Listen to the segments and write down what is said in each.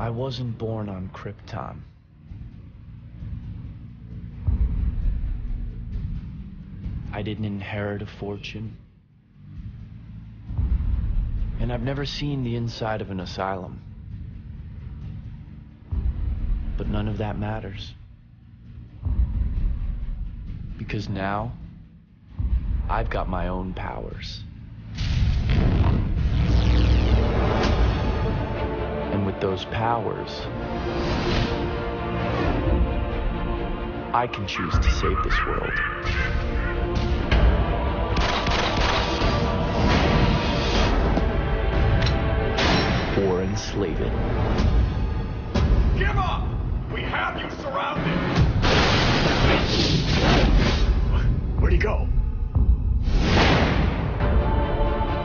I wasn't born on Krypton. I didn't inherit a fortune. And I've never seen the inside of an asylum. But none of that matters. Because now, I've got my own powers. And with those powers, I can choose to save this world. Or enslave it. Give up! We have you surrounded! Where'd he go?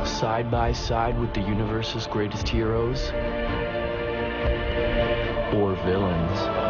Side by side with the universe's greatest heroes. Or villains.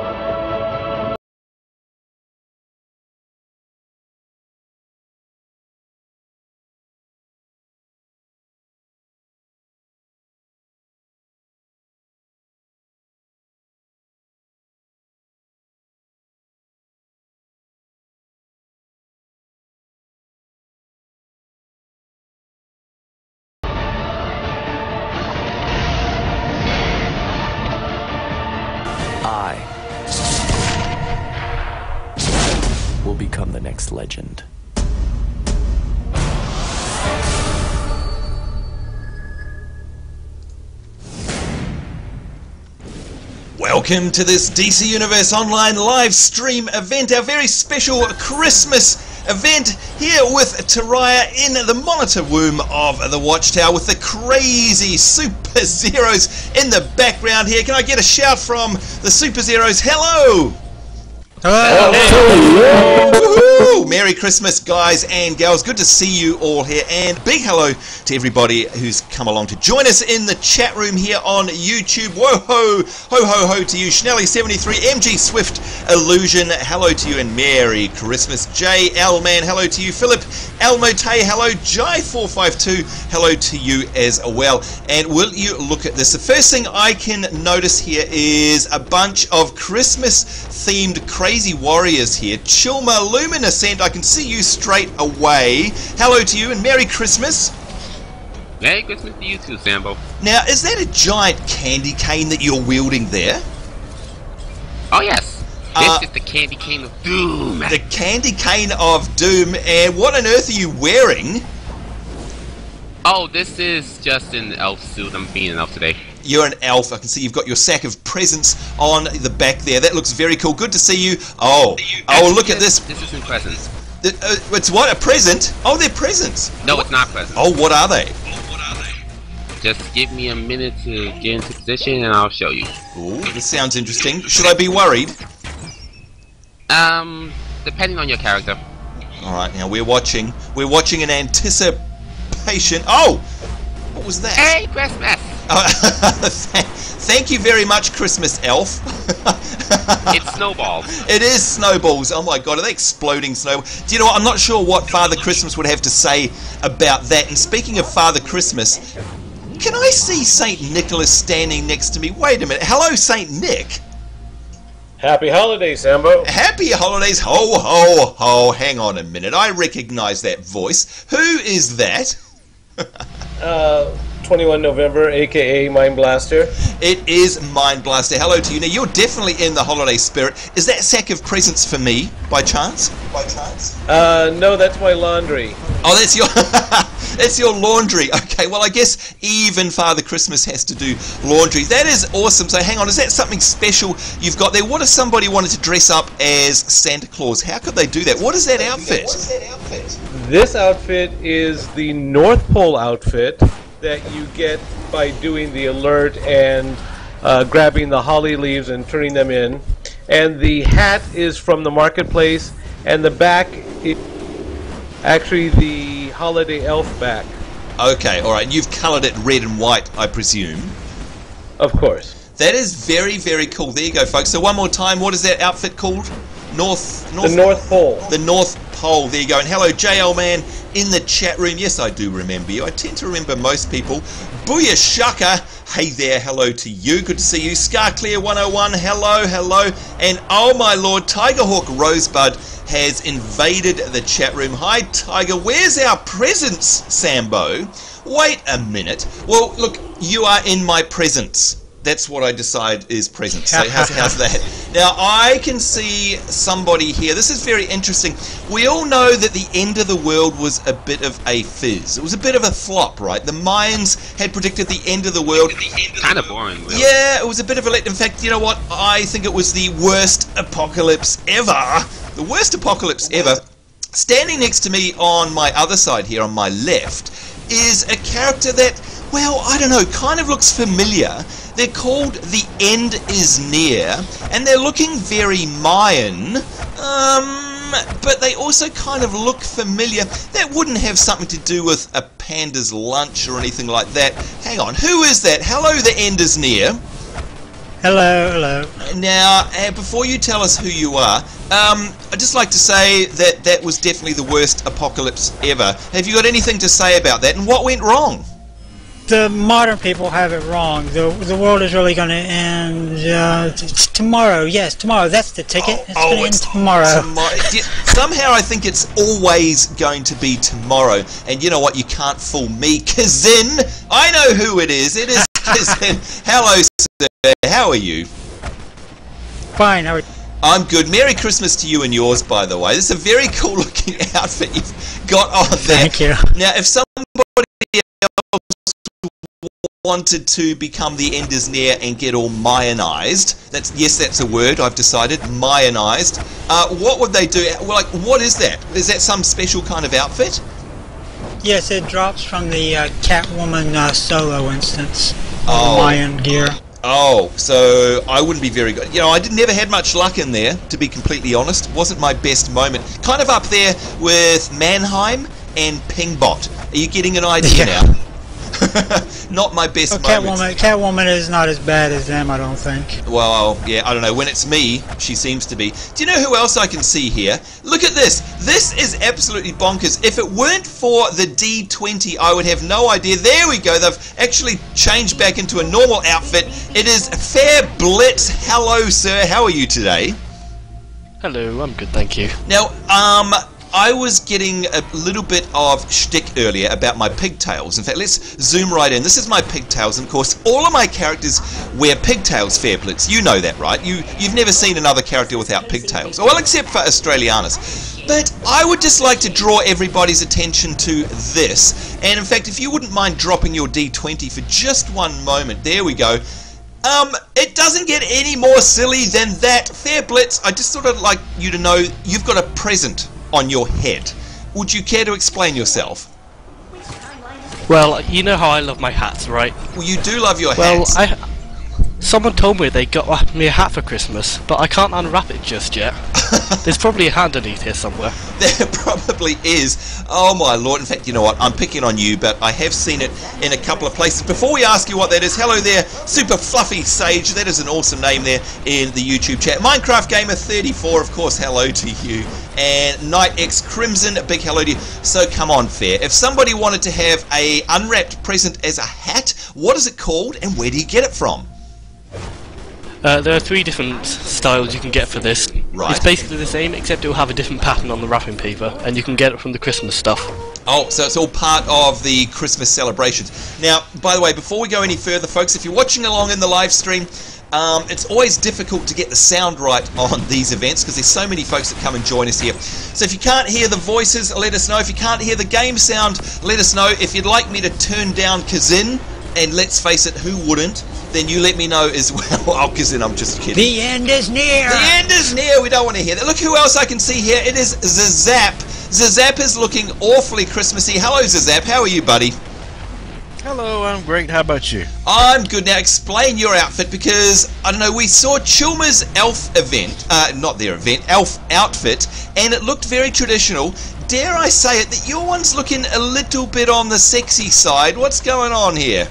Welcome to this DC Universe Online live stream event, our very special Christmas event here with Teriah in the monitor womb of the Watchtower with the crazy Superzeroes in the background here. Can I get a shout from the Superzeroes? Hello! Merry Christmas, guys and gals. Good to see you all here. And big hello to everybody who's come along to join us in the chat room here on YouTube. Whoa ho! Ho ho ho to you. Schnelly73, MG Swift Illusion, hello to you. And Merry Christmas. J L Man, hello to you. Philip Elmote, hello. Jai452, hello to you as well. And will you look at this? The first thing I can notice here is a bunch of Christmas themed crazy warriors here. Chilma Luminescent, I can see you straight away. Hello to you and Merry Christmas. Merry Christmas to you too, Sambo. Now, is that a giant candy cane that you're wielding there? Oh yes, this Uh, is the candy cane of doom. The candy cane of doom, and what on earth are you wearing? Oh, this is just an elf suit. I'm being an elf today. You're an elf. I can see you've got your sack of presents on the back there. That looks very cool. Good to see you. Oh, oh, look at this. This isn't presents. Uh, It's what a present. Oh, they're presents. No, it's not presents. Oh, what are they? Just give me a minute to get into position, and I'll show you. Ooh, this sounds interesting. Should I be worried? Um, depending on your character. All right, now we're watching. We're watching an anticipation. Oh, what was that? Hey, Christmas! Uh, thank you very much, Christmas elf. It's snowballs. It is snowballs. Oh my god, are they exploding snow? Do you know what? I'm not sure what Father Christmas would have to say about that. And speaking of Father Christmas, can I see Saint Nicholas standing next to me? Wait a minute. Hello, Saint Nick. Happy holidays, Sambo. Happy holidays. Ho, ho, ho. Hang on a minute. I recognize that voice. Who is that? Uh, 21 November, aka Mind Blaster. It is Mind Blaster. Hello to you. Now, you're definitely in the holiday spirit. Is that sack of presents for me, by chance? By chance? Uh, no, that's my laundry. Oh, that's your that's your laundry. Okay, well, I guess even Father Christmas has to do laundry. That is awesome. So, hang on, is that something special you've got there? What if somebody wanted to dress up as Santa Claus? How could they do that? What is that outfit? This outfit is the North Pole outfit that you get by doing the alert and uh, grabbing the holly leaves and turning them in. And the hat is from the marketplace, and the back, is actually the holiday elf back, Okay, all right. You've coloured it red and white, I presume. of course. That is very, very cool. There you go, folks. So one more time, what is that outfit called? North, North, The North Pole. the North Pole. There you go. And hello, JL Man in the chat room. Yes, I do remember you. I tend to remember most people. Booyah Shaka. Hey there, hello to you. Good to see you. Scar Clear 101, hello, hello. And oh my lord, Tigerhawk Rosebud has invaded the chat room. Hi, Tiger. Where's our presence, Sambo? Wait a minute. Well, look, you are in my presence. That's what I decide is present. So how's, how's that? Now, I can see somebody here. This is very interesting. We all know that the end of the world was a bit of a fizz. It was a bit of a flop, right? The Mayans had predicted the end of the world. Kind of boring. Really. Yeah, it was a bit of a let. In fact, you know what? I think it was the worst apocalypse ever. The worst apocalypse ever. Standing next to me on my other side here, on my left, is a character that, well, I don't know, kind of looks familiar. They're called The End Is Near, and they're looking very Mayan. Um, but they also kind of look familiar. That wouldn't have something to do with a panda's lunch or anything like that. Hang on, who is that? Hello, The End Is Near. Hello, hello. Now, uh, before you tell us who you are, um, I'd just like to say that that was definitely the worst apocalypse ever. Have you got anything to say about that, and what went wrong? The modern people have it wrong. The the world is really going to end uh, tomorrow. Yes, tomorrow. That's the ticket. it's going to end tomorrow. tomorrow. Somehow I think it's always going to be tomorrow. And you know what? You can't fool me. Kazin! I know who it is. It is Kazin. Hello, sir. How are you? Fine. How are you? I'm good. Merry Christmas to you and yours, by the way. This is a very cool looking outfit you've got on there. Thank you. Now, if somebody wanted to become the end is Near and get all Mayanized, that's yes, that's a word I've decided, Mayanized. Uh, what would they do? Well, like, what is that? Is that some special kind of outfit? Yes, it drops from the uh, Catwoman uh, solo instance. Oh. Mayan gear. Oh, so I wouldn't be very good. You know, I did never had much luck in there, to be completely honest. Wasn't my best moment. Kind of up there with Mannheim and Pingbot. Are you getting an idea Yeah. now? Not my best Oh, moment. Catwoman. Catwoman is not as bad as them, I don't think. Well, yeah, I don't know. When it's me, she seems to be. Do you know who else I can see here? Look at this. This is absolutely bonkers. If it weren't for the D20, I would have no idea. There we go. They've actually changed back into a normal outfit. It is Fair Blitz. Hello, sir. How are you today? Hello, I'm good, thank you. Now, um, I was getting a little bit of shtick earlier about my pigtails. In fact, let's zoom right in. This is my pigtails, and of course, all of my characters wear pigtails, Fairblitz. You know that, right? You, you've never seen another character without pigtails. Well, except for Australianus. But I would just like to draw everybody's attention to this. And in fact, if you wouldn't mind dropping your D20 for just one moment. There we go. Um, it doesn't get any more silly than that. Fair Blitz, I just sort of like you to know you've got a present on your head. Would you care to explain yourself? Well, you know how I love my hats, right? Well, you do love your Well, hats. I. Someone told me they got me a hat for Christmas, but I can't unwrap it just yet. There's probably a hand underneath here somewhere. There probably is. Oh my lord. In fact, you know what? I'm picking on you, but I have seen it in a couple of places. Before we ask you what that is, hello there, Super Fluffy Sage. That is an awesome name there in the YouTube chat. Minecraft Gamer 34, of course, hello to you. And Night X Crimson, big hello to you. So come on, Fair. If somebody wanted to have a unwrapped present as a hat, what is it called and where do you get it from? Uh, there are three different styles you can get for this. Right. It's basically the same, except it will have a different pattern on the wrapping paper, and you can get it from the Christmas stuff. Oh, so it's all part of the Christmas celebrations. Now, by the way, before we go any further, folks, if you're watching along in the live stream, um, it's always difficult to get the sound right on these events because there's so many folks that come and join us here. So if you can't hear the voices, let us know. If you can't hear the game sound, let us know. If you'd like me to turn down Kazin, and let's face it, who wouldn't? Then you let me know as well. Oh, then I'm just kidding. The end is near. The end is near. We don't want to hear that. Look who else I can see here. It is Zazap. Zazap is looking awfully Christmassy. Hello, Zazap. How are you, buddy? Hello, I'm great. How about you? I'm good. Now, explain your outfit because, I don't know, we saw Chulma's elf event, uh, not their event, elf outfit, and it looked very traditional. Dare I say it, that your one's looking a little bit on the sexy side. What's going on here?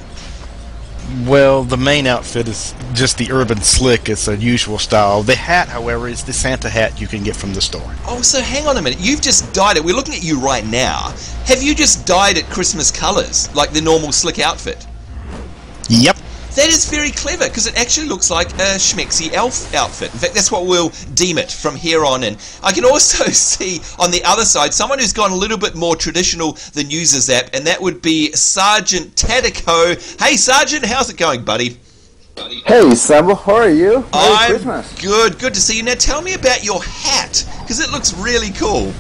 Well, the main outfit is just the urban slick. It's a usual style. The hat, however, is the Santa hat you can get from the store. Oh, so hang on a minute. You've just dyed it. We're looking at you right now. Have you just dyed it Christmas colours, like the normal slick outfit? Yep. That is very clever because it actually looks like a schmexy elf outfit. In fact, that's what we'll deem it from here on in. I can also see on the other side someone who's gone a little bit more traditional than User Zap, and that would be Sergeant Tadico. Hey, Sergeant, how's it going, buddy? Hey, Sambo, how are you? Merry I'm Christmas. good. Good to see you. Now, tell me about your hat because it looks really cool.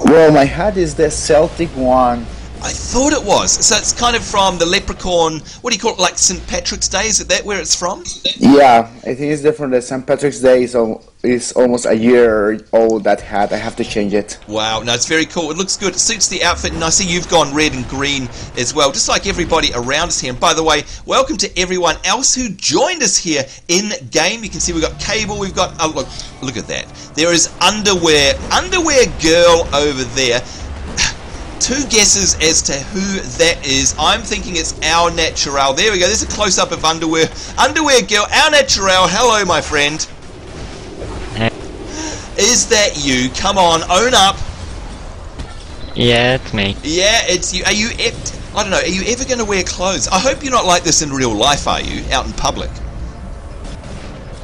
Well, my hat is the Celtic one. I thought it was. So it's kind of from the Leprechaun. What do you call it? Like St. Patrick's Day? Is it that where it's from? Yeah, I think it's different. St. Patrick's Day is, al- is almost a year old, that hat. I have to change it. Wow, no, it's very cool. It looks good. It suits the outfit, and I see you've gone red and green as well, just like everybody around us here. And by the way, welcome to everyone else who joined us here in game. You can see we've got cable, we've got oh look, look at that. There is underwear, underwear girl over there. Two guesses as to who that is. I'm thinking it's our natural. There we go. There's a close up of underwear. Underwear girl, our natural. Hello, my friend. Is that you? Come on, own up. Yeah, it's me. Yeah, it's you. Are you? I don't know. Are you ever going to wear clothes? I hope you're not like this in real life. Are you out in public?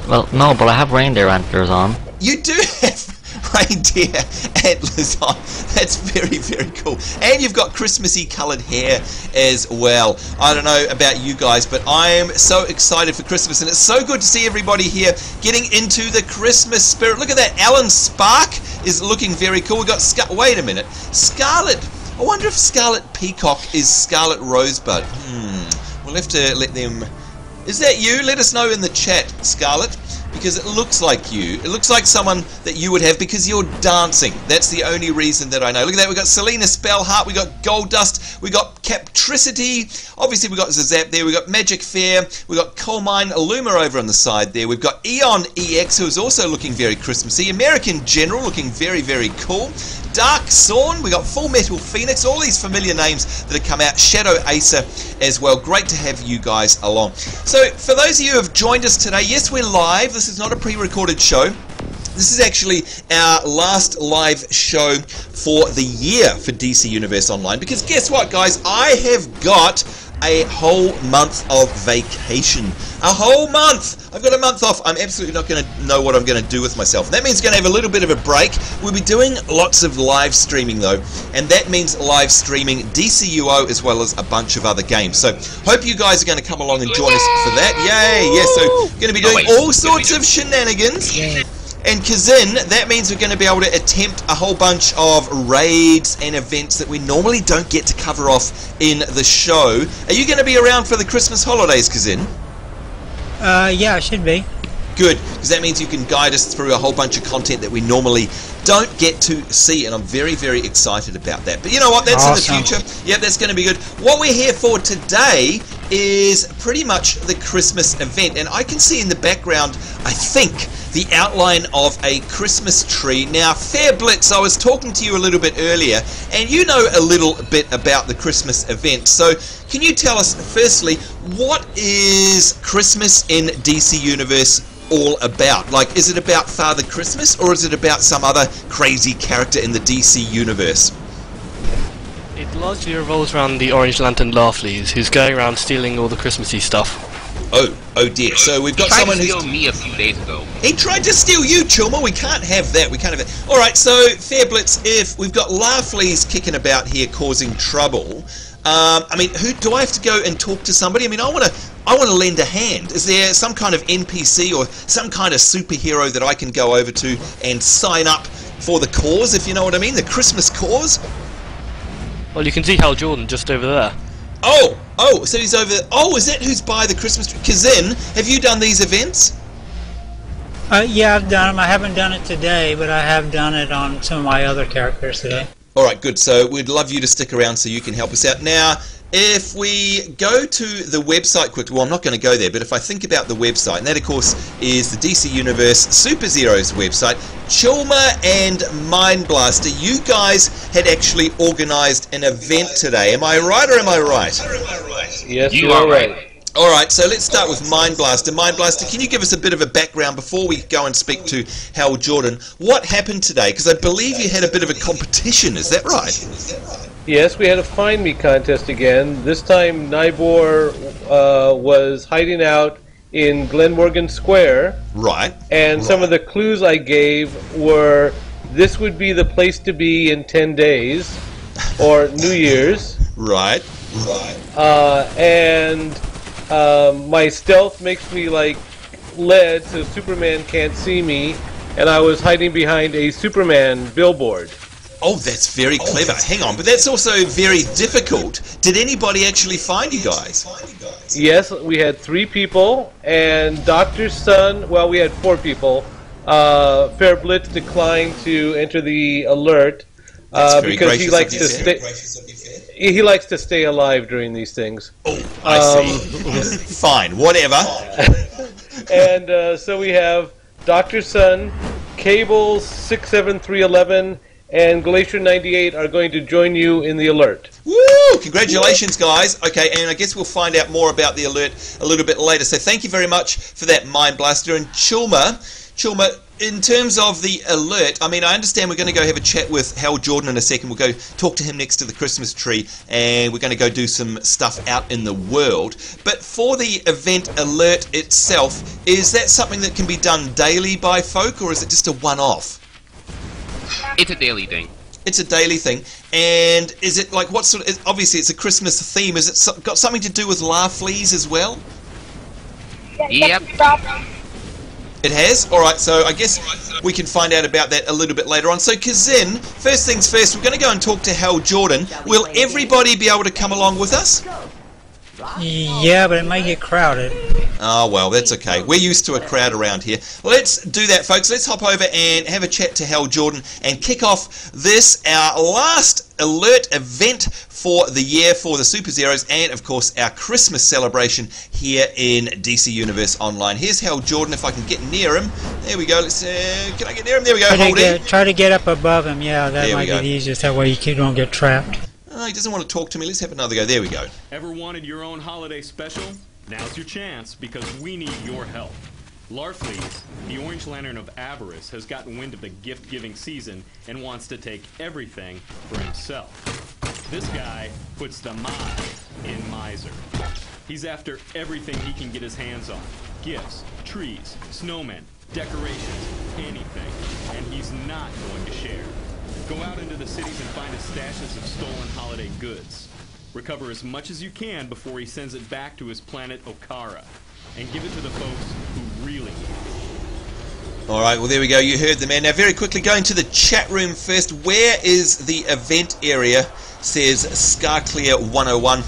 Well, no, but I have reindeer antlers on. You do have reindeer antlers on. That's very, very cool. And you've got Christmassy coloured hair as well. I don't know about you guys, but I am so excited for Christmas, and it's so good to see everybody here getting into the Christmas spirit. Look at that. Alan Spark is looking very cool. We've got Scar- wait a minute, Scarlet. I wonder if Scarlet Peacock is Scarlet Rosebud. Hmm. We'll have to let them. Is that you? Let us know in the chat, Scarlet because it looks like you. It looks like someone that you would have because you're dancing. That's the only reason that I know. Look at that. We've got Selena Spellheart. We've got Gold Dust. We've got Captricity. Obviously, we've got Zazap there. We've got Magic Fair. We've got Coal Mine Illuma over on the side there. We've got Eon EX, who is also looking very Christmassy. American General looking very, very cool. Dark Sawn, We've got Full Metal Phoenix, all these familiar names that have come out. Shadow Acer as well. Great to have you guys along. So, for those of you who have joined us today, yes, we're live. This is not a pre recorded show. This is actually our last live show for the year for DC Universe Online because guess what, guys? I have got a whole month of vacation. A whole month! I've got a month off. I'm absolutely not going to know what I'm going to do with myself. That means going to have a little bit of a break. We'll be doing lots of live streaming though, and that means live streaming DCUO as well as a bunch of other games. So hope you guys are going to come along and join us for that. Yay! Yeah, so going to be doing all sorts of shenanigans. And Kazin, that means we're going to be able to attempt a whole bunch of raids and events that we normally don't get to cover off in the show. Are you going to be around for the Christmas holidays, Kazin? Uh, yeah, I should be. Good, because that means you can guide us through a whole bunch of content that we normally don't get to see, and I'm very, very excited about that. But you know what? That's Awesome. in the future. Yep, that's going to be good. What we're here for today is pretty much the Christmas event, and I can see in the background, I think, the outline of a Christmas tree. Now, Fair Blitz, I was talking to you a little bit earlier, and you know a little bit about the Christmas event. So, can you tell us, firstly, what is Christmas in DC Universe all about? Like, is it about Father Christmas, or is it about some other crazy character in the DC Universe? It largely revolves around the Orange Lantern Larfleeze, who's going around stealing all the Christmassy stuff. Oh, oh dear. So we've got Tried someone to who's steal me a few days ago. He tried to steal you, Chilma. We can't have that. We can't have that. All right, so Fair Blitz, if we've got Larfleeze kicking about here causing trouble, um, I mean, who do I have to go and talk to somebody? I mean, I want to, I want to lend a hand. Is there some kind of NPC or some kind of superhero that I can go over to and sign up for the cause, if you know what I mean, the Christmas cause? Well, you can see Hal Jordan just over there. Oh, oh, so he's over. Oh, is that who's by the Christmas tree? Kazin, have you done these events? Uh, yeah, I've done them. I haven't done it today, but I have done it on some of my other characters today. All right, good. So we'd love you to stick around so you can help us out. Now, if we go to the website quickly, well, I'm not going to go there, but if I think about the website, and that, of course, is the DC Universe Superzeroes website, Chilma and Mind Blaster, you guys had actually organized an event today. Am I right or am I right? Yes, You you are are right. right. All right, so let's start with Mind Blaster. Mind Blaster, can you give us a bit of a background before we go and speak to Hal Jordan? What happened today? Because I believe you had a bit of a competition, is that right? Yes, we had a Find Me contest again. This time, Nibor uh, was hiding out in Glenmorgan Square, Right. and some of the clues I gave were this would be the place to be in 10 days, or New Year's. Right. Right. Uh, and um, my stealth makes me like lead, so Superman can't see me. And I was hiding behind a Superman billboard. Oh, that's very clever. Hang on, but that's also very difficult. Did anybody actually find you guys? Yes, we had three people, and Doctor Sun. Well, we had four people. Uh, Fair Blitz declined to enter the alert That's uh, very because he likes to you, stay. He likes to stay alive during these things. Oh, I see. Fine, whatever. and uh, so we have Doctor Sun, Cable six seven three eleven, and Glacier ninety eight are going to join you in the alert. Woo! Congratulations, guys. Okay, and I guess we'll find out more about the alert a little bit later. So thank you very much for that Mind Blaster. And Chulma, Chulma, in terms of the alert, I mean, I understand we're going to go have a chat with Hal Jordan in a second. We'll go talk to him next to the Christmas tree, and we're going to go do some stuff out in the world. But for the event alert itself, is that something that can be done daily by folk, or is it just a one-off? It's a daily thing. It's a daily thing, and is it like what sort? Of, obviously, it's a Christmas theme. Is it got something to do with Larfleeze as well? Yep. It has. All right. So I guess we can find out about that a little bit later on. So Kazin, first things first, we're going to go and talk to Hal Jordan. Will everybody be able to come along with us? Yeah, but it may get crowded. Oh well, that's okay. We're used to a crowd around here. Let's do that, folks. Let's hop over and have a chat to Hal Jordan and kick off this our last alert event for the year for the Superzeroes and of course our Christmas celebration here in DC Universe Online. Here's Hal Jordan. If I can get near him, there we go. Let's. Uh, can I get near him? There we go. Try to, get, try to get up above him. Yeah, that There might be the easiest. That way you don't get trapped. Oh, he doesn't want to talk to me. Let's have another go. There we go. Ever wanted your own holiday special? Now's your chance because we need your help. Larfleeze, the Orange Lantern of Avarice, has gotten wind of the gift giving season and wants to take everything for himself. This guy puts the my in miser. He's after everything he can get his hands on gifts, trees, snowmen, decorations, anything. And he's not going to share. Go out into the cities and find his stashes of stolen holiday goods. Recover as much as you can before he sends it back to his planet Okaara. And give it to the folks who really need it. All right, well, there we go. You heard the man. Now, very quickly, going to the chat room first. Where is the event area? Says Scarclear 101.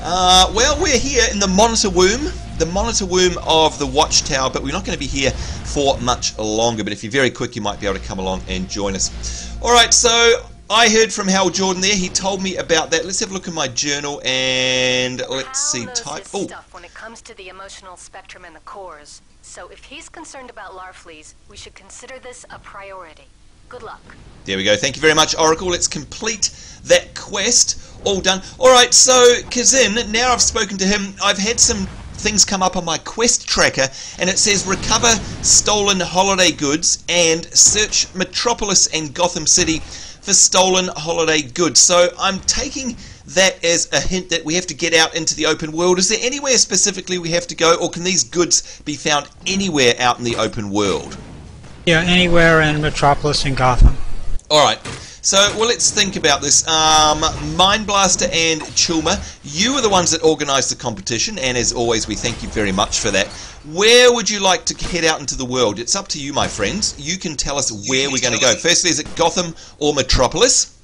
Uh, well, we're here in the monitor womb, the monitor womb of the watchtower, but we're not going to be here for much longer. But if you're very quick, you might be able to come along and join us. All right, so I heard from Hal Jordan there. He told me about that. Let's have a look in my journal and let's see. Type. Oh, stuff when it comes to the emotional spectrum and the cores. So if he's concerned about Larfleeze, we should consider this a priority. Good luck. There we go. Thank you very much, Oracle. Let's complete that quest. All done. All right, so Kazin, now I've spoken to him. I've had some things come up on my quest tracker, and it says recover stolen holiday goods and search Metropolis and Gotham City for stolen holiday goods. So I'm taking that as a hint that we have to get out into the open world. Is there anywhere specifically we have to go, or can these goods be found anywhere out in the open world? Yeah, anywhere in Metropolis and Gotham. All right. So, well, let's think about this. Um, Mind Blaster and Chulma, you are the ones that organised the competition, and as always, we thank you very much for that. Where would you like to head out into the world? It's up to you, my friends. You can tell us where we're going to go. Firstly, is it Gotham or Metropolis?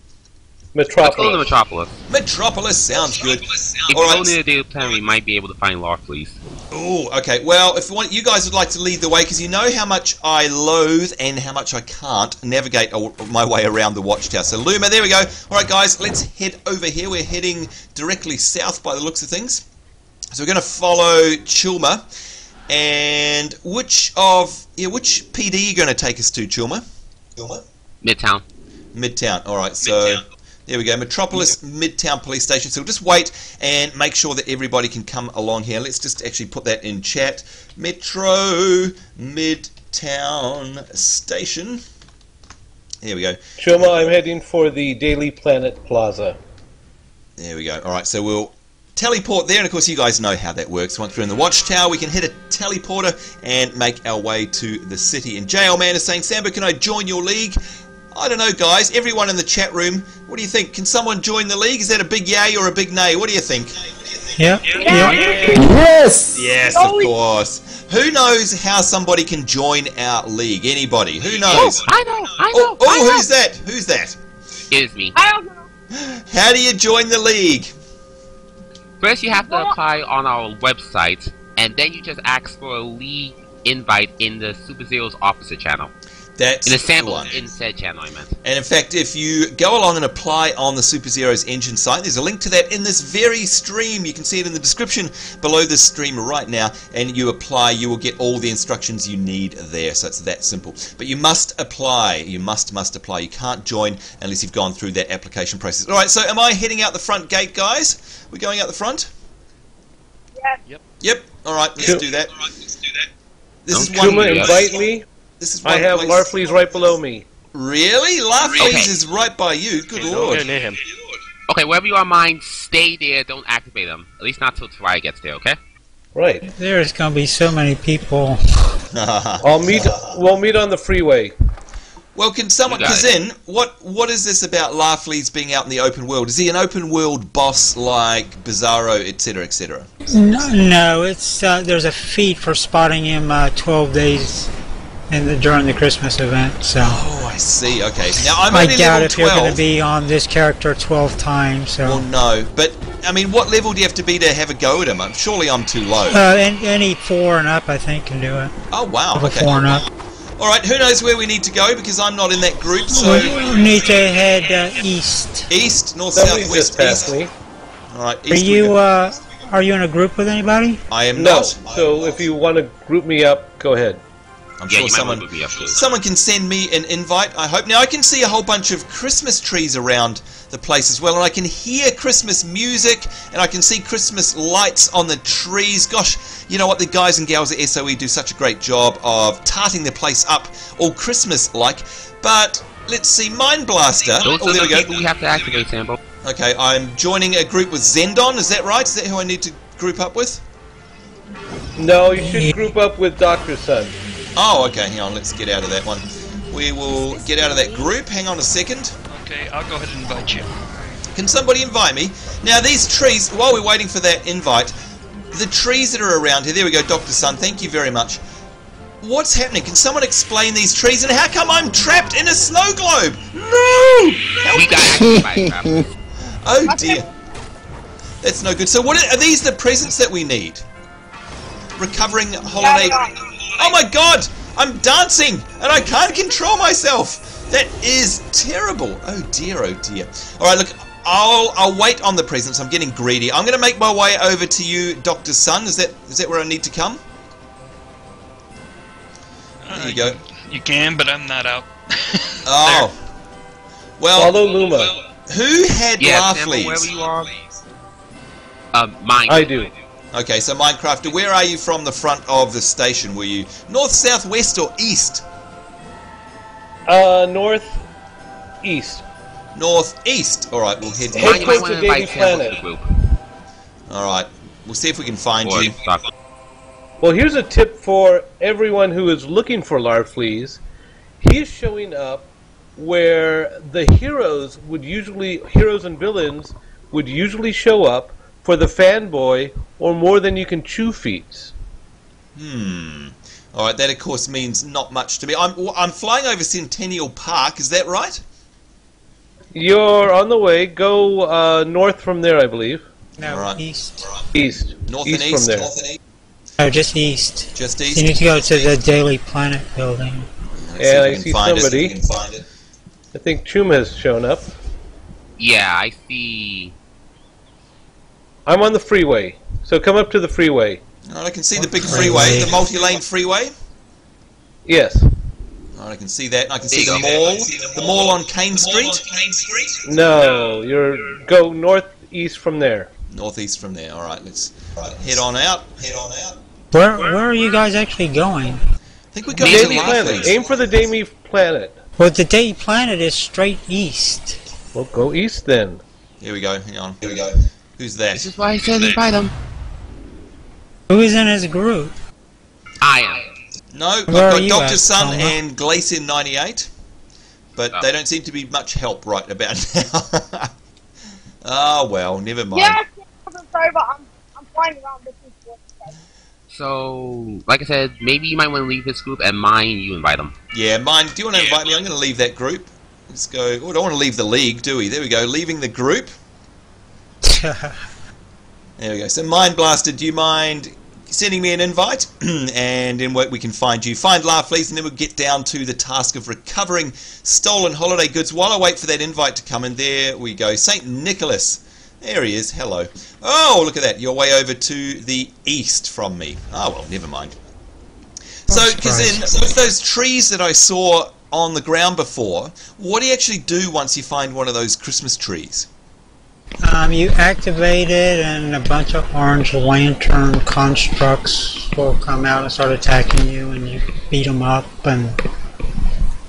Let's go to Metropolis. Metropolis. Metropolis sounds good. If All you right. go near the we might be able to find Larfleeze. Oh, okay. Well, if you, want, you guys would like to lead the way, because you know how much I loathe and how much I can't navigate my way around the watchtower. So, Luma, there we go. All right, guys, let's head over here. We're heading directly south by the looks of things. So we're going to follow Chulma. And which of yeah, which PD are you going to take us to, Chulma? Chulma. Midtown. Midtown. All right, so there we go. Metropolis Midtown Police Station. So we'll just wait and make sure that everybody can come along here. Let's just actually put that in chat. Metro Midtown Station. Here we go. Shoma, I'm heading for the Daily Planet Plaza. There we go. All right, so we'll teleport there, and of course, you guys know how that works. Once we're in the watchtower, we can hit a teleporter and make our way to the city. And JL Man is saying, Sambo, can I join your league? I don't know, guys. Everyone in the chat room, what do you think? Can someone join the league? Is that a big yay or a big nay? What do you think? Yeah. Yes! Yes, of course. Who knows how somebody can join our league? Anybody? Who oh, knows? I know, I Oh, know. oh, I know. who's that? Who's that? It is me. I don't know. How do you join the league? First, you have to apply on our website, and then you just ask for a league invite in the Superzeroes officer channel. That's In the the sample one. in said channel, I meant. And in fact, if you go along and apply on the Super Zero's Enjin site, there's a link to that in this very stream. You can see it in the description below this stream right now. And you apply, you will get all the instructions you need there. So it's that simple. But you must apply. You must, must apply. You can't join unless you've gone through that application process. All right, so am I heading out the front gate, guys? We're going out the front? Yep. Yep. All right, let's Cool. do that. This is Don't one. Kuma, invite me. This is I have place- Larfleeze right below me. Really? Larfleeze Okay. is right by you. Good Don't lord. go near him. Okay, wherever you are mine, stay there. Don't activate them. At least not till Try gets there. Okay. Right. There's gonna be so many people. I'll meet. We'll meet on the freeway. Well, can someone, You because in what what is this about Larfleeze being out in the open world? Is he an open world boss like Bizarro, etc., etc.? No, no it's uh, there's a feat for spotting him uh, 12 days in the, during the Christmas event. So Oh, I see. Okay, now I'm I only doubt level if you're going to be on this character 12 times. So Well, no, but I mean, what level do you have to be to have a go at him? Surely I'm too low. uh, and any four and up, I think, can do it. oh wow. Level Okay. four and up. All right. Who knows where we need to go? Because I'm not in that group. So we need to head uh, east. east, north, south, west, just east. me. All right. Are East we you uh, are you in a group with anybody? I am No. not. So if you want to group me up, go ahead. I'm Yeah, sure you might someone want to be up to it. Someone can send me an invite, I hope. Now, I can see a whole bunch of Christmas trees around the place as well, and I can hear Christmas music, and I can see Christmas lights on the trees. Gosh, you know what? The guys and gals at SOE do such a great job of tarting the place up all Christmas like. But let's see, Mind Blaster. Those Oh, there we go. we have to activate, Sambo. Okay, I'm joining a group with Zendon. Is that right? Is that who I need to group up with? No, you should group up with Doctor Sun. Oh, okay, hang on. Let's get out of that one. We will get out of that group. Hang on a second. Okay, I'll go ahead and invite you. Can somebody invite me? Now, these trees, while we're waiting for that invite, the trees that are around here, there we go, Dr. Sun, thank you very much. What's happening? Can someone explain these trees and how come I'm trapped in a snow globe? No! We got activated by a trap. Oh dear. That's no good. So, what are, are these the presents that we need? Recovering holiday. Oh my god! I'm dancing and I can't control myself. That is terrible. Oh dear, oh dear. All right, look. I'll I'll wait on the presents. I'm getting greedy. I'm going to make my way over to you, Doctor Sun. Is that is that where I need to come? There you go. You can, but I'm not out. Oh. Well, Follow Luma. who had Yeah, laugh Sambo, leaves? wherever you are. Um, mine. I do. Okay, so Minecrafter, where are you from the front of the station? Were you north, south, west, or east? Uh, north, east. North, east. All right, we'll head Head you towards might the want to Daily invite Planet. group. All right, we'll see if we can find Or you. Doc- Well, here's a tip for everyone who is looking for Larfleeze. He is showing up where the heroes would usually, heroes and villains would usually show up for the fanboy or more than you can chew feats. Hmm. All right, that of course means not much to me. I'm I'm flying over Centennial Park. Is that right? You're on the way. Go uh, north from there, I believe. No, All right. east. East. North east and east. from there. North and east. No, just east. Just east. You need to go to the Daily Planet building. Yeah, I if we can see find it, see if somebody. we can find it. I think Chuma has shown up. Yeah, I see. I'm on the freeway, so come up to the freeway. All right, I can see the big Freeway. freeway, the multi-lane freeway. Yes. All right, I can see that. I can see There the you mall, go. the mall on Kane Street. No, you're go northeast from there. Northeast from there. All right, let's head on out. Head on out. Where where are you guys actually going? I think we're going to Daily Planet. Aim for the Daily Planet. Well, the Daily Planet is straight east. Well, go east then. Here we go. Hang on. Here we go. Who's that? This is why I said invite him. Who is in his group? I am. No, I've got Doctor at, Sun Selma? and Glacian ninety eight, but Oh. they don't seem to be much help right about now. Ah well, never mind. Yeah, I'm sorry, but I'm, I'm flying around looking for. So, like I said, maybe you might want to leave this group, and mine, you invite him. Yeah, mine. Do you want to invite me? I'm going to leave that group. Let's go. Oh, I don't want to leave the league, do we? There we go. Leaving the group. There we go. So, Mind Blaster, do you mind sending me an invite? and in what we can find you. Find Larfleeze, and then we'll get down to the task of recovering stolen holiday goods. While I wait for that invite to come in, there we go. St. Nicholas. There he is. Hello. Oh, look at that. You're way over to the east from me. Oh, well, never mind. So, then, with those trees that I saw on the ground before, what do you actually do once you find one of those Christmas trees? Um, you activate it, and a bunch of orange lantern constructs will come out and start attacking you, and you beat them up, and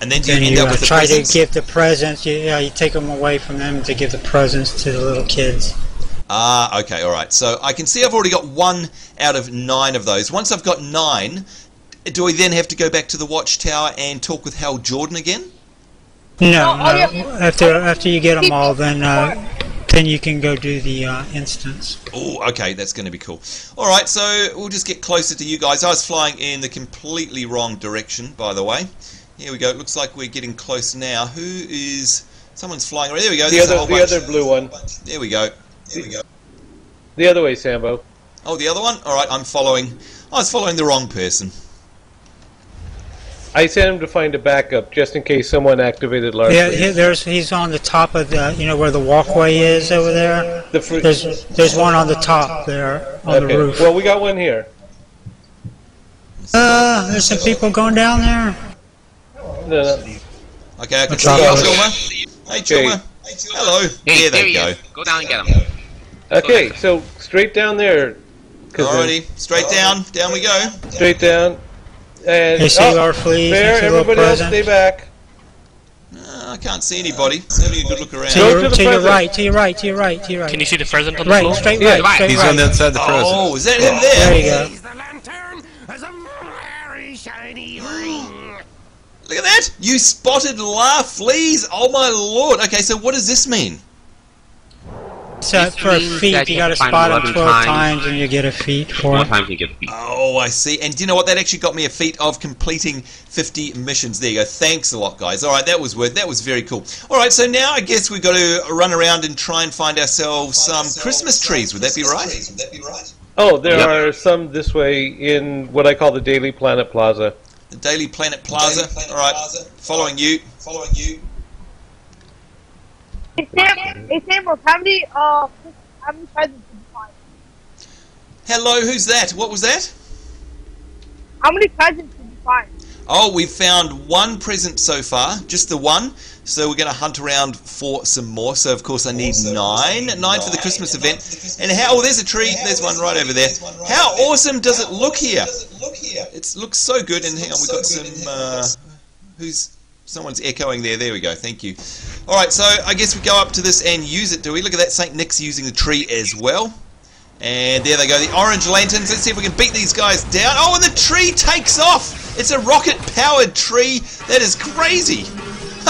And then do you then end you up uh, the try presents? to give the presents. You, yeah, you take them away from them to give the presents to the little kids. Ah, okay, all right. So I can see I've already got one out of nine of those. Once I've got nine, do I then have to go back to the watchtower and talk with Hal Jordan again? No, No, no. oh, yeah. After after you get them all, then uh, then you can go do the uh, instance. Oh, okay, that's going to be cool. All right, so we'll just get closer to you guys. I was flying in the completely wrong direction, by the way. Here we go. It looks like we're getting close now. Who is? Someone's flying. around. There we go. The There's a other, whole the bunch. other blue one. There we go. There we go. The other way, Sambo. Oh, the other one. All right, I'm following. I was following the wrong person. I sent him to find a backup just in case someone activated large. Yeah, he, there's he's on the top of the you know where the walkway is over there. The fr- There's there's one on the top there on okay. the roof. Well, we got one here. Uh, there's some people going down there. No, no. Okay, I can What's see up, you, Alex? Chilma. Hey, Chilma. Hello. Hey, there there they go. is. Go down and get him. Okay, so straight down there. then- Alrighty, straight down. Down we go. Straight down. And Hey, see oh, our fleas, there, see little everybody else presents. stay back. Uh, I can't see anybody. Having a good look around. To your, to to your right, to your right, to your right, to your right. Can you see the present on the right, floor? straight Yeah. right, straight He's right. on the outside of the present. Oh, is that him There there? you go. The lantern has a very shiny ring. Look at that! You spotted Larfleeze! Oh my lord! Okay, so what does this mean? So This for a feat, you you got to have to find spot them 12 times. times and you get a feat for it. times you get the beat. Oh, I see. And do you know what? That actually got me a feat of completing 50 missions. There you go. Thanks a lot, guys. All right, that was worth. That was very cool. All right, so now I guess we've got to run around and try and find ourselves some Christmas trees. Would that be right? Oh, there Yep. are some this way in what I call the Daily Planet Plaza. The Daily Planet Plaza. All right, following you. Following you. Hey, Sam, hey, Samuel, how many, uh, how many presents did you find? Hello, who's that? What was that? How many presents did you find? Oh, we've found one present so far, just the one. So we're going to hunt around for some more. So of course I need nine, nine for the Christmas event. And how? Oh, there's a tree. There's one right over there. How awesome does it look here? It looks so good. And hang on, we've got some. Uh, who's? Someone's echoing there. There we go. Thank you. All right, so I guess we go up to this and use it. Do we? Look at that. Saint Nick's using the tree as well. And there they go, the orange lanterns. Let's see if we can beat these guys down. Oh, and the tree takes off. It's a rocket-powered tree. That is crazy.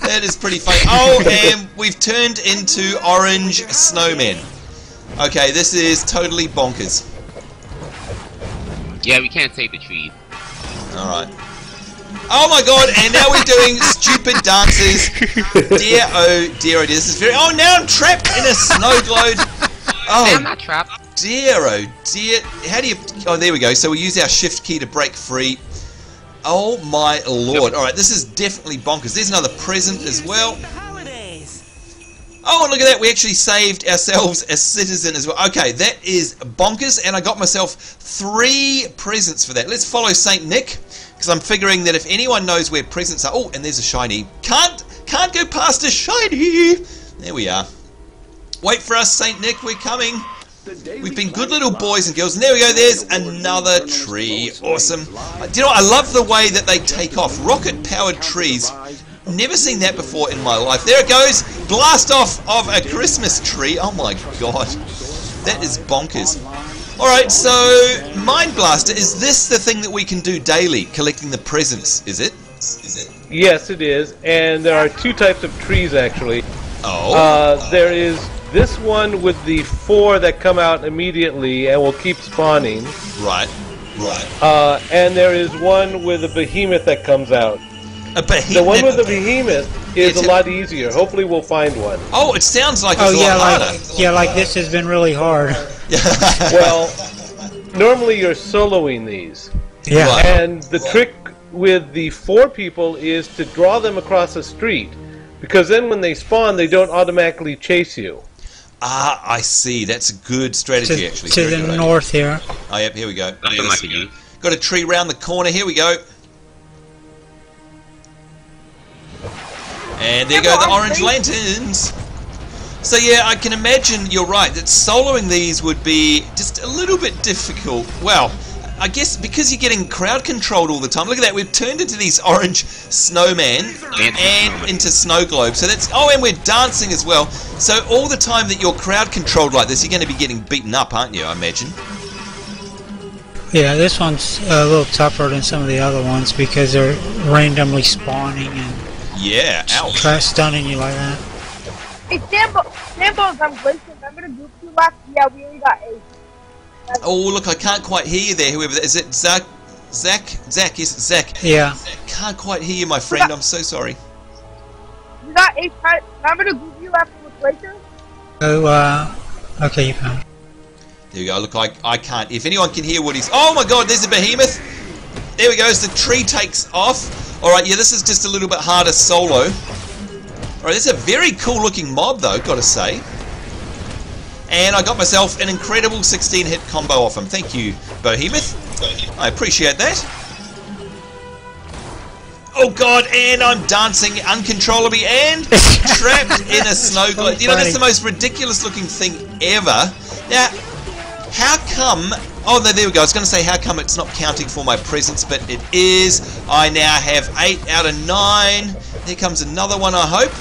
that is pretty funny. Oh, and we've turned into orange snowmen. Okay, this is totally bonkers. Yeah, we can't save the trees. All right. Oh my god, and now we're doing stupid dances. Dear oh dear oh dear, this is very. Oh, now I'm trapped in a snow globe. Oh. Hey, I'm Oh not trapped. dear oh dear. How do you. Oh, there we go. So we use our shift key to break free. Oh my lord. Alright, this is definitely bonkers. There's another present as well. Oh, and look at that. We actually saved ourselves a citizen as well. Okay, that is bonkers, and I got myself three presents for that. Let's follow Saint Nick, because I'm figuring that if anyone knows where presents are... Oh, and there's a shiny. Can't, can't go past a shiny. There we are. Wait for us, Saint Nick. We're coming. We've been good little boys and girls. And there we go. There's another tree. Awesome. Do you know what? I love the way that they take off. Rocket-powered trees Never seen that before in my life. There it goes. Blast off of a Christmas tree. Oh my god. That is bonkers. Alright, so Mind Blaster, is this the thing that we can do daily, collecting the presents, is it? Is it? Yes, it is, and there are two types of trees actually. Oh. Uh, there is this one with the four that come out immediately and will keep spawning. Right. Right. Uh, and there is one with a behemoth that comes out. A behemoth. The one with the behemoth is a lot easier. Hopefully, we'll find one. Oh, it sounds like Oh it's a yeah, lot like harder. yeah, like this has been really hard. well, normally you're soloing these. Yeah. Right. And the trick with the four people is to draw them across the street, because then when they spawn, they don't automatically chase you. Ah, I see. That's a good strategy, To, actually. to Very the good idea. north here. Oh, yep, here we go. Nothing Yes. like a. Got a tree round the corner. Here we go. And there go the orange lanterns. So yeah, I can imagine you're right that soloing these would be just a little bit difficult. Well, I guess because you're getting crowd controlled all the time. Look at that, we've turned into these orange snowmen and into snow globes. So that's oh, and we're dancing as well. So all the time that you're crowd controlled like this, you're going to be getting beaten up, aren't you? I imagine. Yeah, this one's a little tougher than some of the other ones because they're randomly spawning and Yeah, ouch. try stunning you like that. Hey, Sambo, Sambo's, I'm glitching. Remember the group you left? Yeah, we only got eight. Oh, look, I can't quite hear you there, whoever that is. It Zach? Zach? Zach, yes, it's Zach. Yeah. Can't quite hear you, my friend. I'm so sorry. We got eight. Remember the group you left with Rachel? Oh, uh, okay, you found. There we go. Look, I, I can't. If anyone can hear what he's. Oh my god, there's a behemoth! There we go, as the tree takes off. Alright, yeah, this is just a little bit harder solo. Alright, this is a very cool looking mob, though, gotta say. And I got myself an incredible 16 hit combo off him. Thank you, Behemoth. I appreciate that. Oh god, and I'm dancing uncontrollably and trapped in a snow globe. You know, that's the most ridiculous looking thing ever. Now, how come... Oh, there we go. I was going to say how come it's not counting for my presence, but it is. I now have 8 out of 9. Here comes another one, I hope.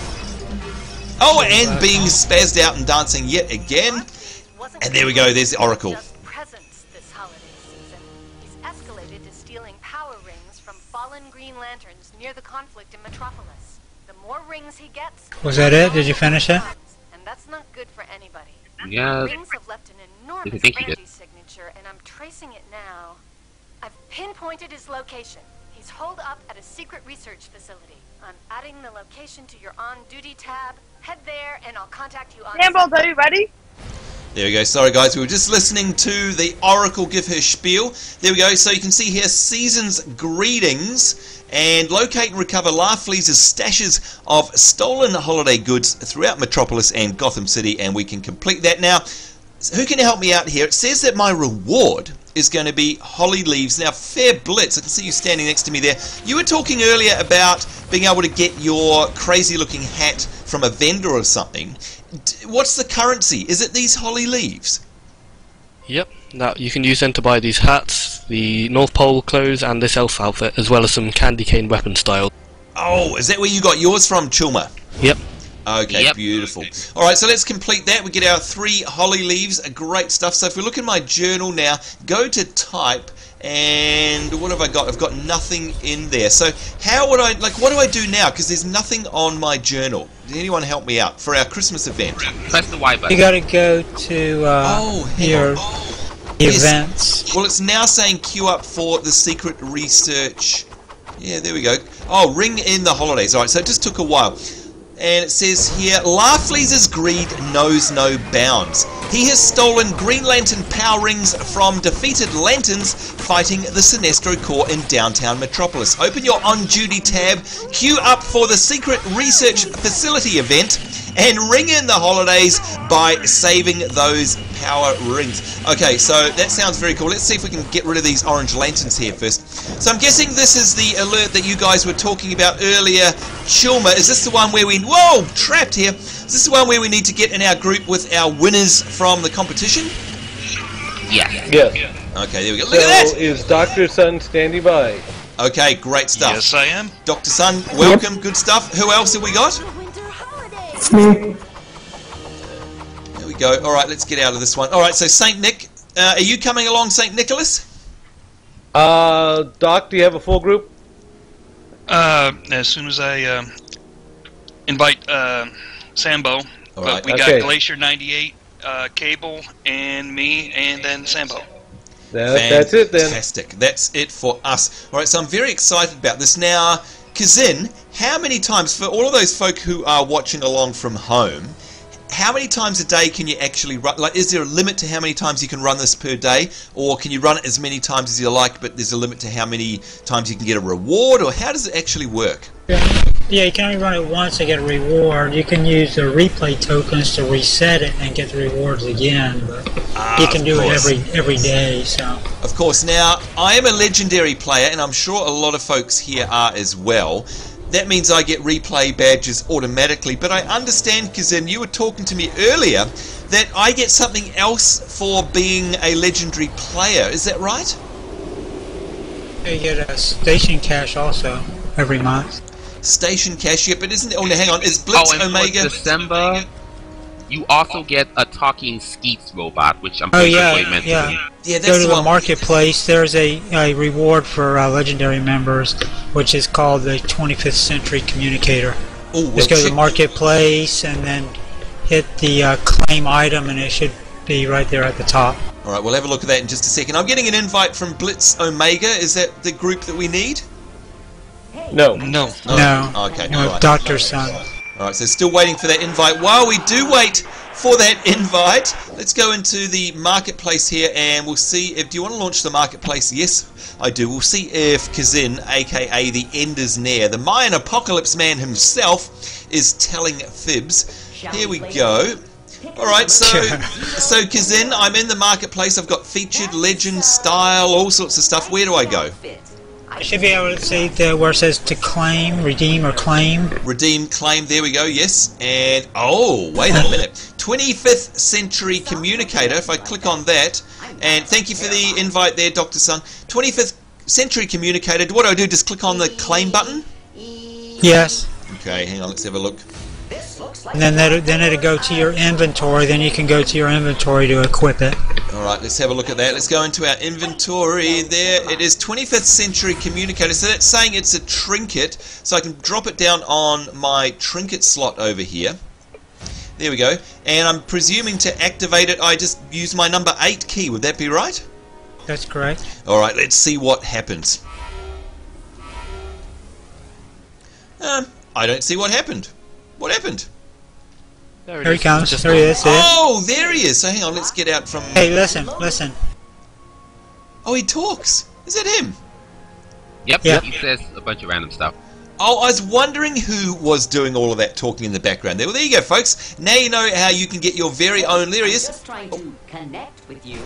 Oh, and being spazzed out and dancing yet again. And there we go, there's the Oracle. presents this holiday season. He's escalated to stealing power rings from fallen Green Lanterns near the conflict in Metropolis. The more rings he gets, Was that it? Did you finish it? and that's not good for anybody. Yeah. Rings have left an enormous I think you did. anti-signature, and I'm tracing it now. I've pinpointed his location. He's holed up at a secret research facility. I'm adding the location to your on-duty tab. Head there, and I'll contact you on. Sambo, are you ready? There we go. Sorry, guys. We were just listening to the Oracle give her spiel. There we go. So you can see here Season's greetings and locate and recover Larfleeze' stashes of stolen holiday goods throughout Metropolis and Gotham City, and we can complete that now. Who can help me out here? It says that my reward is going to be Holly Leaves. Now, fair blitz. I can see you standing next to me there. You were talking earlier about being able to get your crazy looking hat from a vendor or something. What's the currency? Is it these Holly Leaves? Yep. Now you can use them to buy these hats, the North Pole clothes, and this elf outfit, as well as some candy cane weapon style. Oh, is that where you got yours from, Chulma? Yep. Okay, beautiful. All right, so let's complete that. We get our three holly leaves. Great stuff. So if we look in my journal now, go to type, and what have I got? I've got nothing in there. So how would I like? What do I do now? Because there's nothing on my journal. Did anyone help me out for our Christmas event? Press the Y button. You gotta go to uh, Oh, your Yes. events. Well, it's now saying queue up for the secret research. Yeah, there we go. Oh, ring in the holidays. All right, so it just took a while. And it says here, Larfleeze's greed knows no bounds. He has stolen Green Lantern power rings from defeated Lanterns fighting the Sinestro Corps in downtown Metropolis. Open your on-duty tab, queue up for the secret research facility event, and ring in the holidays by saving those power rings. Okay, so that sounds very cool. Let's see if we can get rid of these orange lanterns here first. So I'm guessing this is the alert that you guys were talking about earlier. Chilma, is this the one where we... Whoa! Trapped here. Is this the one where we need to get in our group with our winners from the competition? Yeah. Yes. Okay, there we go. So Look at that! is Doctor Sun standing by? Okay, great stuff. Yes, I am. Dr. Sun, welcome. Good stuff. Who else have we got? It's me. There we go. All right, let's get out of this one. All right, so Saint Nick, uh, are you coming along, Saint Nicholas? Uh, Doc, do you have a full group? Uh, as soon as I uh, invite uh, Sambo, All but right. we Okay. got Glacier 98, uh, Cable, and me, and then Sambo. That, that's it then. Fantastic. That's it for us. All right, so I'm very excited about this. Now, Kazin, how many times, for all of those folk who are watching along from home, how many times a day can you actually run? Like, is there a limit to how many times you can run this per day? Or can you run it as many times as you like, but there's a limit to how many times you can get a reward? Or how does it actually work? Yeah, you can only run it once to get a reward. You can use the replay tokens to reset it and get the rewards again, but ah, you can do it every every day. So Of course. Now, I am a legendary player, and I'm sure a lot of folks here are as well. That means I get replay badges automatically, but I understand, Kazin, um, you were talking to me earlier that I get something else for being a legendary player. Is that right? you get a station cash also every month. Station cash, yeah, but isn't it? Oh, no, hang on. Is Blitz oh, Omega? December, you also get a talking Skeets robot, which I'm Oh pretty yeah, sure you meant yeah. to be. Yeah, Go to the the one. marketplace. There's a, a reward for uh, legendary members, which is called the 25th Century Communicator. Oh, well, Just go to the marketplace and then hit the uh, claim item, and it should be right there at the top. All right, we'll have a look at that in just a second. I'm getting an invite from Blitz Omega. Is that the group that we need? No. No. No. Okay, No, all right. Doctor Sun. All right, so still waiting for that invite. While we do wait for that invite, let's go into the marketplace here and we'll see if. Do you want to launch the marketplace? Yes, I do. We'll see if Kazin, aka the End is Near, the Mayan apocalypse man himself, is telling fibs. Here we go. All right, so so Kazin, I'm in the marketplace. I've got featured, legend, style, all sorts of stuff. Where do I go? You should be able to see the, where it says to claim, redeem, or claim. Redeem claim. There we go. Yes. And oh, wait a minute. 25th century communicator. If I click on that, and thank you for the invite there, Doctor Sun. 25th century communicator. What do I do? Just click on the claim button. Yes. Okay, hang on. Let's have a look. And then that then it'll go to your inventory. Then you can go to your inventory to equip it. All right, let's have a look at that. Let's go into our inventory. There it is, 25th century communicator. So that's saying it's a trinket. So I can drop it down on my trinket slot over here. There we go. And I'm presuming to activate it, I just use my number 8 key. Would that be right? That's correct. All right, let's see what happens. Um, I don't see what happened. What happened? There, Here he comes. Just There he is. there. Oh, there he is. So hang on, let's get out from. Hey, listen, listen. Oh, he talks. Is that him? Yep, Yeah. he says a bunch of random stuff. Oh, I was wondering who was doing all of that talking in the background there. Well, there you go, folks. Now you know how you can get your very own. Lirius. Just trying to connect with you.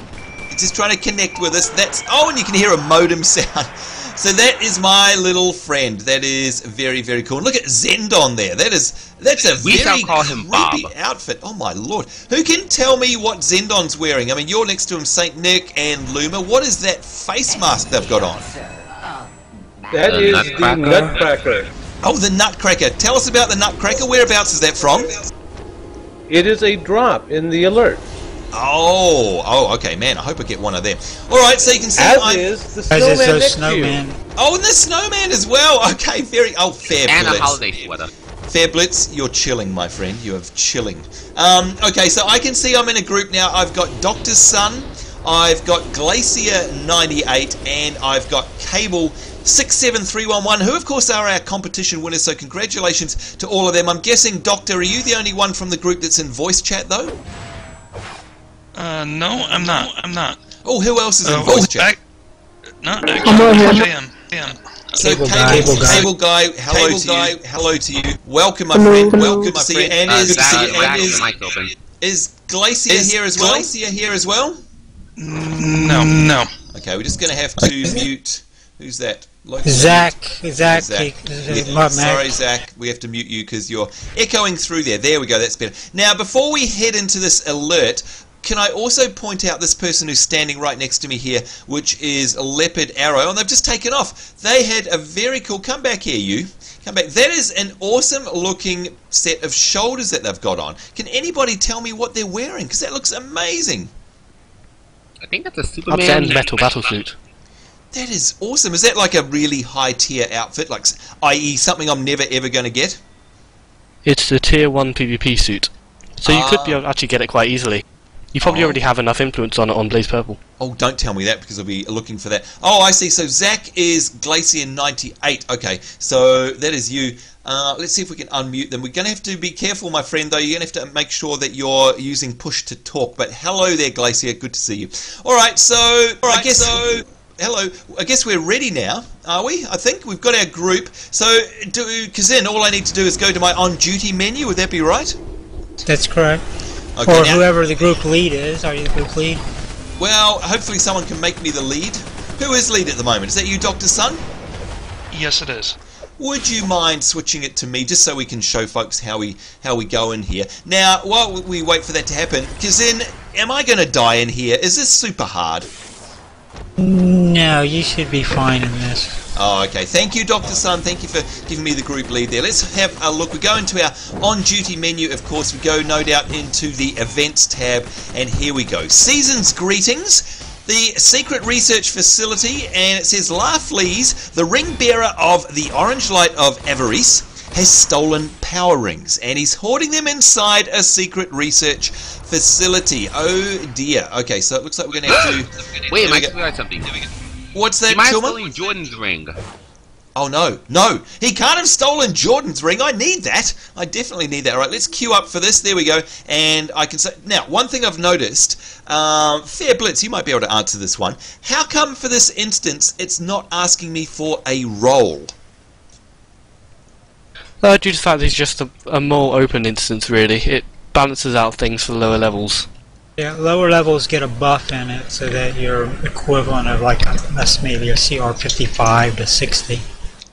He's just trying to connect with us. That's oh, and you can hear a modem sound. So that is my little friend. That is very very cool. And look at Zendon there. That is that's a We very shall call him creepy Bob. outfit. Oh my lord! Who can tell me what Zendon's wearing? I mean, you're next to him, Saint Nick and Luma. What is that face mask they've got on? That The is Nutcracker. the Nutcracker. Oh, the Nutcracker. Tell us about the Nutcracker. Whereabouts is that from? It is a drop in the alert. Oh, oh, okay, man. I hope I get one of them. All right, so you can see As I'm. is the As snowman is those next to you. Oh, and the snowman as well. Okay, very. Oh, fair And a holiday sweater. Fair Blitz, you're chilling, my friend. You have chilling. Um, okay, so I can see I'm in a group now. I've got Doctor Sun, I've got Glacier 98, and I've got Cable 67311, who of course are our competition winners. So congratulations to all of them. I'm guessing, Doctor, are you the only one from the group that's in voice chat though? Uh, no, I'm not. I'm not. Oh, who else is in Uh, voice chat? ac- not I'm actually. right here. I am. I am. So Cable cable, guy. cable, Cable guy, guy. hello Cable to guy. you, hello to you. Welcome, my Hello, friend. hello. Welcome, my friend. And Uh, is, Zach, and Zach, is, the mic's open. is Glacier here as well? Glacier here as well? No, no. Okay, we're just going to have to mute. Who's that? Local- Zach, Zach, Zach. Yeah, my sorry, Mac. Zach. We have to mute you because you're echoing through there. There we go. That's better. Now, before we head into this alert, can I also point out this person who's standing right next to me here, which is Leopard Arrow, and they've just taken off. They had a very cool. comeback here, you. Come back. That is an awesome looking set of shoulders that they've got on. Can anybody tell me what they're wearing? Because that looks amazing. I think that's a Up Superman. to end metal battlesuit. That is awesome. Is that like a really high tier outfit, like, i.e., something I'm never ever going to get? It's the tier 1 PvP suit. So you could be Ah. able to actually get it quite easily. You probably Oh. already have enough influence on it on Blaze Purple. Oh, don't tell me that because I'll be looking for that. Oh, I see. So Zach is Glacier 98. Okay, so that is you. Uh, let's see if we can unmute them. We're going to have to be careful, my friend, though. You're going to have to make sure that you're using push to talk. But hello there, Glacier. Good to see you. All right, so I guess so. Hello. I guess we're ready now, are we? I think we've got our group. So, do Kazin, all I need to do is go to my on duty menu. Would that be right? That's correct. Okay, or now- whoever the group lead is. Are you the group lead? Well, hopefully someone can make me the lead. Who is lead at the moment? Is that you, Doctor Sun? Yes, it is. Would you mind switching it to me just so we can show folks how we how we go in here? Now, while we wait for that to happen, because then, am I going to die in here? Is this super hard? No, you should be fine in this. Oh, okay. Thank you, Dr. Sun. Thank you for giving me the group lead there. Let's have a look. We go into our on-duty menu, of course. We go, no doubt, into the events tab, and here we go. Season's greetings. The secret research facility, and it says Larfleeze, the ring bearer of the Orange Light of Avarice, has stolen power rings, and he's hoarding them inside a secret research facility. Oh dear. Okay, so it looks like we're going to have to. Wait, There I we just go. realized something. What's that, He might have Kilmer? stolen Jordan's ring. Oh no, no, he can't have stolen Jordan's ring. I need that. I definitely need that. All right, let's queue up for this. There we go. And I can say now one thing I've noticed. Um, Fair Blitz, you might be able to answer this one. How come for this instance it's not asking me for a roll? Uh, due to the fact that it's just a, a more open instance, really. It balances out things for the lower levels. Yeah, lower levels get a buff in it so that you're equivalent of like a, that's maybe a CR 55 to 60.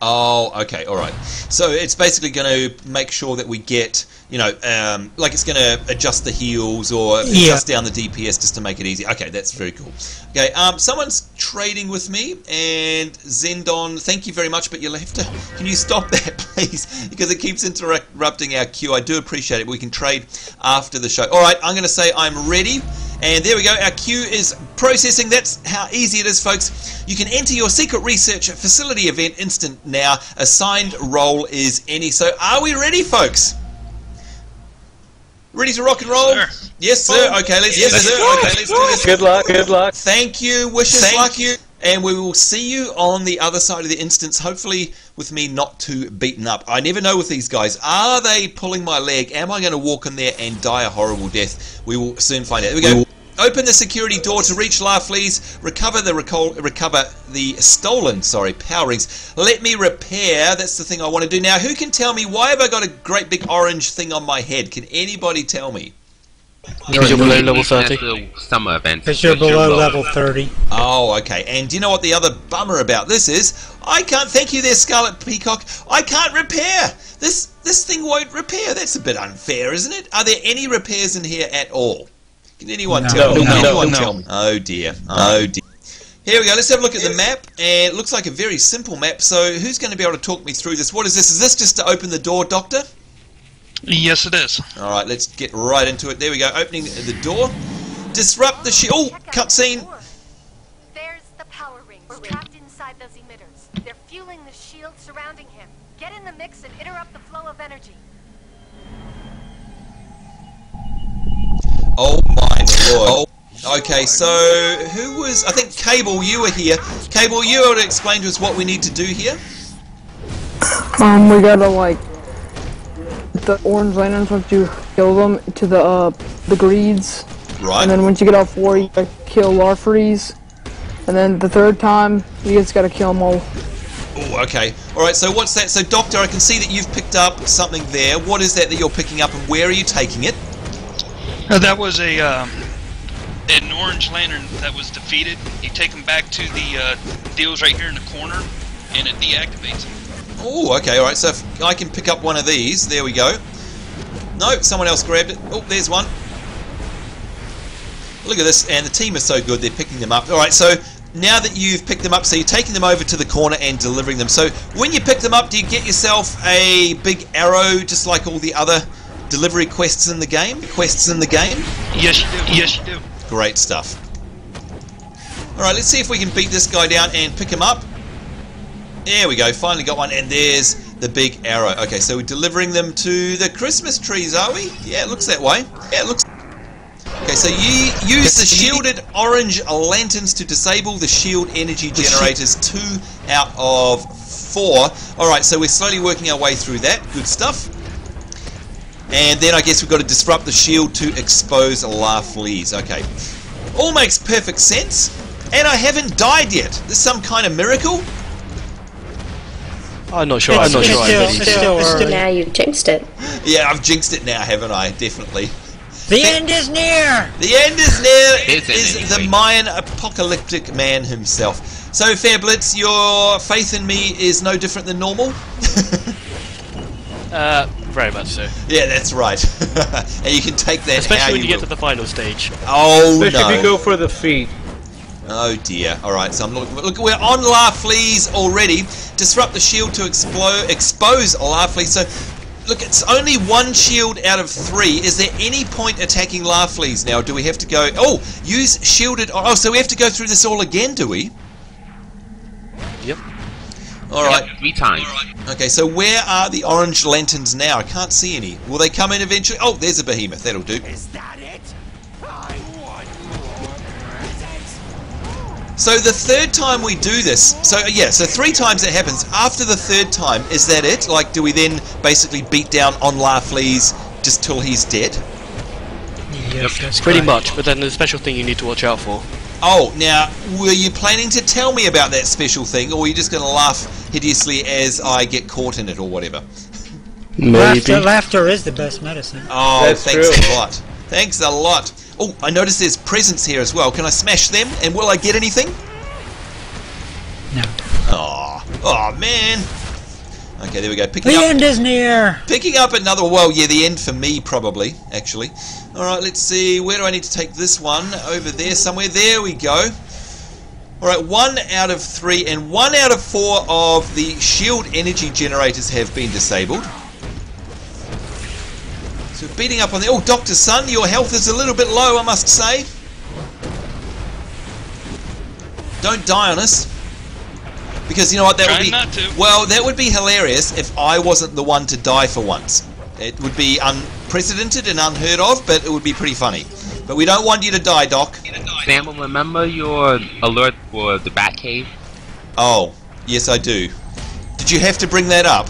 Oh, okay, all right. So it's basically going to make sure that we get, you know, um, like it's going to adjust the heals or Yeah. adjust down the DPS just to make it easy. Okay, that's very cool. Okay, um, someone's trading with me, and Zendon, thank you very much, but you'll have to. Can you stop that, please? Because it keeps interrupting our queue. I do appreciate it. We can trade after the show. All right, I'm going to say I'm ready. And there we go, our queue is processing. That's how easy it is, folks. You can enter your secret research facility event instant now. Assigned role is any. So, are we ready, folks? Ready to rock and roll? Yes, sir. Oh, okay, let's Yes, yes, sir. sir. Okay, let's do this. Good luck, good luck. Thank you. Wishes Thank luck you. And we will see you on the other side of the instance, hopefully with me not too beaten up. I never know with these guys. Are they pulling my leg? Am I going to walk in there and die a horrible death? We will soon find out. Here we go. Open the security door to reach Larfleeze. Recover the recall, recover the stolen, sorry, power rings. Let me repair. That's the thing I want to do now. Who can tell me why have I got a great big orange thing on my head? Can anybody tell me? Because you're below level 30. summer event. Because you're below level 30. Oh, okay. And do you know what the other bummer about this is? I can't. Thank you, there, Scarlet Peacock. I can't repair. This this thing won't repair. That's a bit unfair, isn't it? Are there any repairs in here at all? Can anyone No. tell me? No, Can no, anyone no. tell me? Oh dear. Oh dear. Here we go. Let's have a look at the map. And it looks like a very simple map. So who's going to be able to talk me through this? What is this? Is this just to open the door, Doctor? Yes, it is. All right. Let's get right into it. There we go. Opening the door. Disrupt the shield. Oh, cutscene. There's the power rings trapped inside those emitters. They're fueling the shield surrounding him. Get in the mix and interrupt the flow of energy. Oh my lord. Okay, so who was? I think Cable, you were here. Cable, you able to explain to us what we need to do here? Um, we gotta like the orange lanterns once you kill them to the uh the greeds, Right. and then once you get all four, you gotta kill Larfleeze, and then the third time you just gotta kill them all. Oh, okay. All right. So what's that? So Doctor, I can see that you've picked up something there. What is that that you're picking up, and where are you taking it? Uh, that was a um, an orange lantern that was defeated. You take them back to the uh, deals right here in the corner, and it deactivates. Oh, okay. All right. So if I can pick up one of these. There we go. No, someone else grabbed it. Oh, there's one. Look at this, and the team is so good, they're picking them up. Alright, so now that you've picked them up, so you're taking them over to the corner and delivering them. So when you pick them up, do you get yourself a big arrow, just like all the other delivery quests in the game? Quests in the game? Yes, you do. Yes, you do. Great stuff. Alright, let's see if we can beat this guy down and pick him up. There we go, finally got one, and there's the big arrow. Okay, so we're delivering them to the Christmas trees, are we? Yeah, it looks that way. Yeah, it looks... Okay, so you use the shielded orange lanterns to disable the shield energy generators, two out of four. Alright, so we're slowly working our way through that. Good stuff. And then I guess we've got to disrupt the shield to expose Larfleeze. Okay. All makes perfect sense. And I haven't died yet. This some kind of miracle? I'm not sure. I'm not sure. I'm ready. Still, still now you've jinxed it. Yeah, I've jinxed it now, haven't I? Definitely. The end is near! The end is near It's is the. Mayan apocalyptic man himself. So, Fairblitz, your faith in me is no different than normal? Uh, very much so. Yeah, that's right. and you can take that how Especially when you you get will. to the final stage. Oh, Especially no. if you go for the feet. Oh dear. Alright, so I'm looking. Look, we're on Larfleeze already. Disrupt the shield to explode, expose Larfleeze. So, look, it's only one shield out of three. Is there any point attacking Larfleeze now? Do we have to go. Oh, use shielded. Oh, so we have to go through this all again, do we? Yep. Alright. Yep, three times. Okay, so where are the orange lanterns now? I can't see any. Will they come in eventually? Oh, there's a behemoth. That'll do. Is that it? I want So the third time we do this, so uh, yeah, so three times it happens. After the third time, is that it? Like, do we then basically beat down on Larfleeze just till he's dead? Yes, that's Pretty correct. much, but then the special thing you need to watch out for. Oh, now, were you planning to tell me about that special thing, or were you just going to laugh hideously as I get caught in it, or whatever? Laughter, laughter is the best medicine. Oh, That's thanks true. a lot. Thanks a lot. Oh, I noticed there's presents here as well. Can I smash them, and will I get anything? No. Oh, oh man. Okay, there we go. Picking The up. end is near! Picking up another, well, yeah, the end for me, probably, actually. Alright, let's see, where do I need to take this one? Over there somewhere, there we go. Alright, one out of three, and one out of four of the shield energy generators have been disabled. So beating up on the, oh, Dr. Sun, your health is a little bit low, I must say. Don't die on us. Because you know what, that would be not to. well, that would be hilarious if I wasn't the one to die for once. It would be unprecedented and unheard of, but it would be pretty funny. But we don't want you to die, Doc. Sam, remember your alert for the Batcave? Oh, yes, I do. Did you have to bring that up?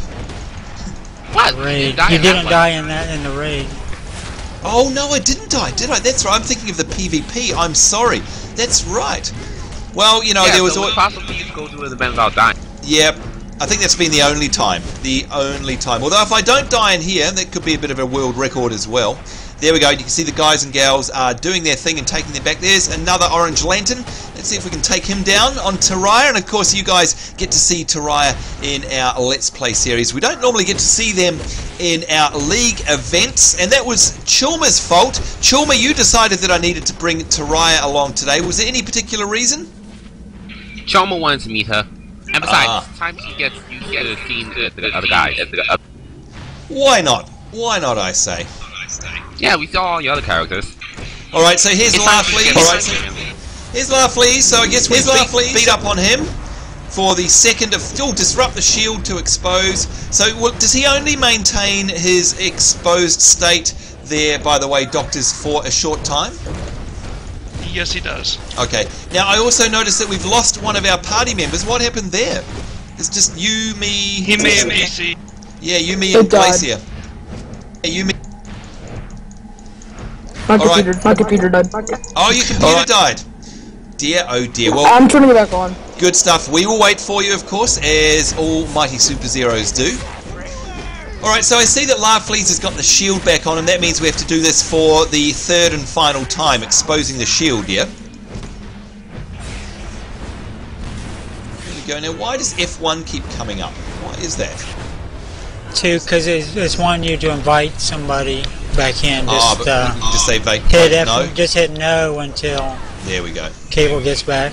What? Raid. die You in didn't one. die in that in the raid. Oh no, I didn't die, did I? That's right. I'm thinking of the PvP. I'm sorry. That's right. Well, you know, yeah, there was so al- it's possible you go through the event without dying. Yep. I think that's been the only time. The only time. Although if I don't die in here, that could be a bit of a world record as well. There we go. You can see the guys and gals are doing their thing and taking them back. There's another orange lantern. Let's see if we can take him down on Teriah. And of course, you guys get to see Teriah in our Let's Play series. We don't normally get to see them in our league events, and that was Chulma's fault. Chulma, you decided that I needed to bring Teriah along today. Was there any particular reason? Choma wanted to meet her. And besides, Ah. time she gets used to the scene with the other guys. Why not? Why not, I say? Yeah, we saw all the other characters. Alright, so here's It's time to Larfleeze. Alright, started. so here's Larfleeze. So I guess we beat, beat up on him for the second of still disrupt the shield to expose. So well, does he only maintain his exposed state there, by the way, doctors, for a short time? Yes, he does. Okay. Now I also noticed that we've lost one of our party members. What happened there? It's just you, me. He may have AC. Yeah, you, me, and died. Glacier. Yeah, you, me. My All right. computer, my computer died. Oh, your computer died. Dear, oh dear. Well, I'm turning it back on. Good stuff. We will wait for you, of course, as all Mighty Superzeroes do. Alright, so I see that Larfleeze has got the shield back on, and that means we have to do this for the third and final time, exposing the shield, yeah? There we go. Now, why does F1 keep coming up? Why is that? Two, because it's, it's wanting you to invite somebody back in. Ah, Just but uh, just say vape. hit F, no. just hit no until There we go. Cable gets back.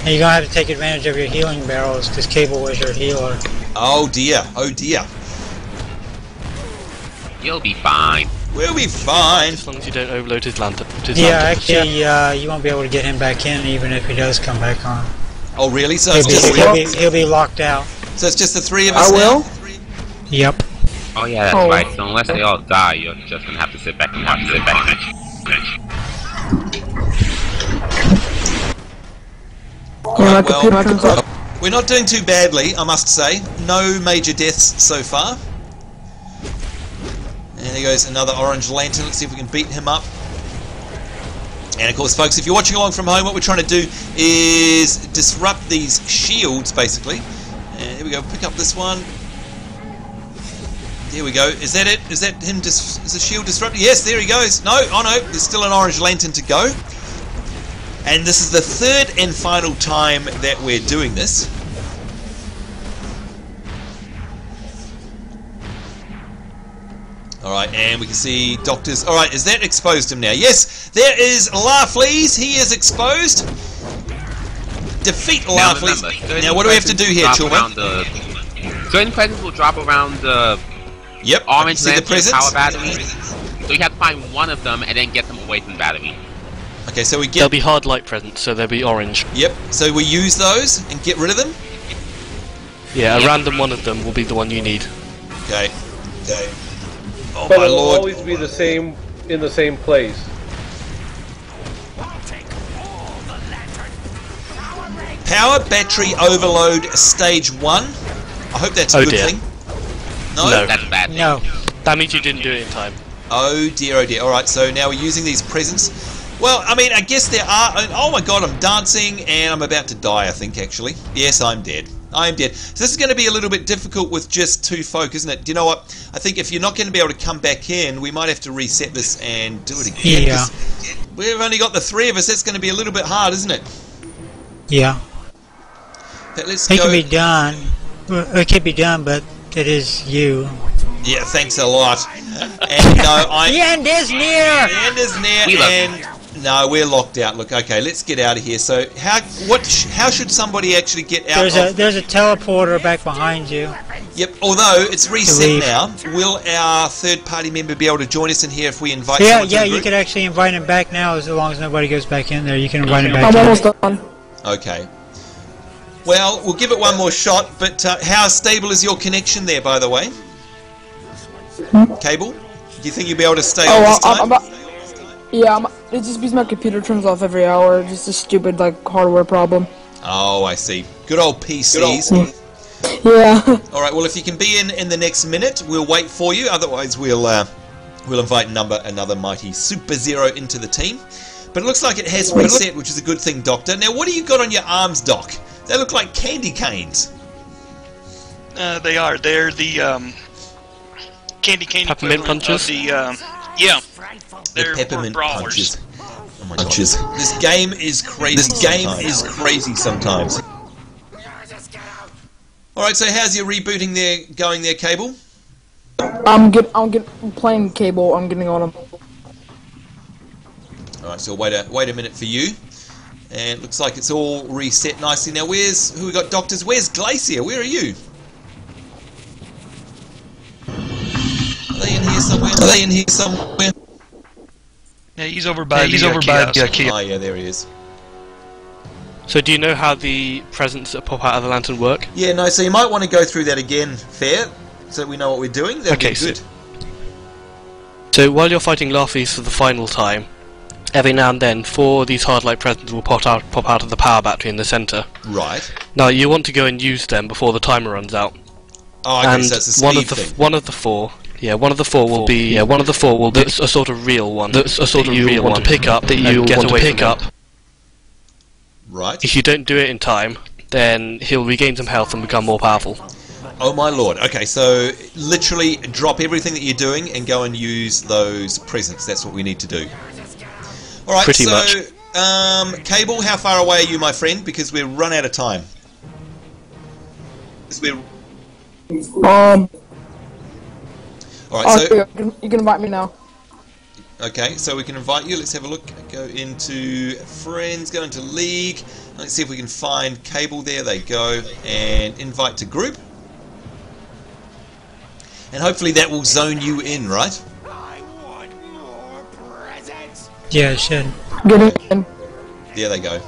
And you're gonna have to take advantage of your healing barrels because Cable was your healer. Oh dear. Oh dear. You'll be fine. We'll be fine. As long as you don't overload his lantern. His Yeah, lantern. actually, uh, you won't be able to get him back in even if he does come back on. Oh really? So He'll it's be, just he'll be, he'll be locked out. so it's just the three of us. I us will. now. Yep. Oh yeah, that's Oh. right. So unless they all die, you're just gonna have to sit back and have to sit back and Yeah, Right, well, computer. We're not doing too badly, I must say. No major deaths so far. And there goes another orange lantern. Let's see if we can beat him up. And of course, folks, if you're watching along from home, what we're trying to do is disrupt these shields, basically. And here we go. Pick up this one. There we go. Is that it? Is that him? Dis- is the shield disrupted? Yes, there he goes. No, oh no, there's still an orange lantern to go. And this is the third and final time that we're doing this. Alright, and we can see doctors. Alright, is that exposed him now? Yes, there is Larfleeze. He is exposed. Defeat Now Larfleeze. remember, Now, what do we have to do here, drop Chuma? the- Certain presents will drop around the Yep, orange see the lantern presents. power battery. So you have to find one of them and then get them away from the battery. Okay, so we get... They'll be hard light presents, so they'll be orange. Yep, so we use those and get rid of them. Yeah, a random one of them will be the one you need. Okay. Okay. Oh But my it'll lord. always be the same in the same place. Power battery overload stage one. I hope that's a Oh good dear. thing. No? No. That's bad. No. That means you didn't do it in time. Oh dear, oh dear. Alright, so now we're using these presents. Well, I mean, I guess there are. Oh my god, I'm dancing and I'm about to die, I think, actually. Yes, I'm dead. I am dead. So this is going to be a little bit difficult with just two folk, isn't it? Do you know what? I think if you're not going to be able to come back in, we might have to reset this and do it again. Yeah. 'cause We've only got the three of us. That's going to be a little bit hard, isn't it? Yeah. But let's It go. can be done. Well, It can be done, but it is you. Yeah, thanks a lot. And no, I. The end is near. The end is near, We love and no, we're locked out. Look, okay, let's get out of here. So, how what? sh- How should somebody actually get out There's of? a there's a teleporter back behind you. Yep. Although it's reset now, will our third-party member be able to join us in here if we invite? Yeah, yeah, you group? could actually invite him back now as long as nobody goes back in there. You can invite him back. I'm almost done. Okay. Well, we'll give it one more shot. But uh, how stable is your connection there, by the way? Cable? Do you think you'll be able to stay on Oh, this I'm, time? I'm about. Yeah, I'm, it just because my computer turns off every hour. Just a stupid like hardware problem. oh, I see. Good old PCs. Yeah. All right. Well, if you can be in in the next minute, we'll wait for you. Otherwise, we'll uh, we'll invite number another mighty Superzero into the team. But it looks like it has reset, which is a good thing, Doctor. Now, what do you got on your arms, Doc? They look like candy canes. Uh, they are. They're the um, candy cane Peppermint equivalent punches? of the um, yeah. The They're peppermint punches. Oh my punches. This game is crazy. This game is crazy sometimes. All right. So, how's your rebooting there going there, Cable? I'm get. I'm get playing cable. I'm getting on them. All right, so wait a wait a minute for you. And it looks like it's all reset nicely. Now, where's who we got? Doctors. Where's Glacier? Where are you? Are they in here somewhere? Yeah, he's over by Yeah, the he's over by the, kiosk. uh. Oh yeah, there he is. So do you know how the presents that pop out of the lantern work? Yeah, no. So you might want to go through that again, fair, so we know what we're doing. That'd Okay, be so- good. So while you're fighting Larfleeze for the final time, every now and then four of these hard light presents will pop out pop out of the power battery in the centre. Right. Now you want to go and use them before the timer runs out. Oh, okay, and so it's a one of the thing. one of the four, yeah, one of the four will be yeah, one of the four will be a sort of real one. That's a sort of real want one to pick up that you you get want to away pick from up. him. Right. If you don't do it in time, then he'll regain some health and become more powerful. Oh my lord. Okay, so literally drop everything that you're doing and go and use those presents. That's what we need to do. All right. Pretty so, much. um, Cable, how far away are you, my friend? Because we're run out of time. Because we're Um, All Oh, right, so you, go. you can- you can invite me now. Okay, so we can invite you. Let's have a look. Go into friends, go into league. Let's see if we can find cable. There they go. And invite to group. And hopefully that will zone you in, right? Yeah, it should. Getting in. There they go.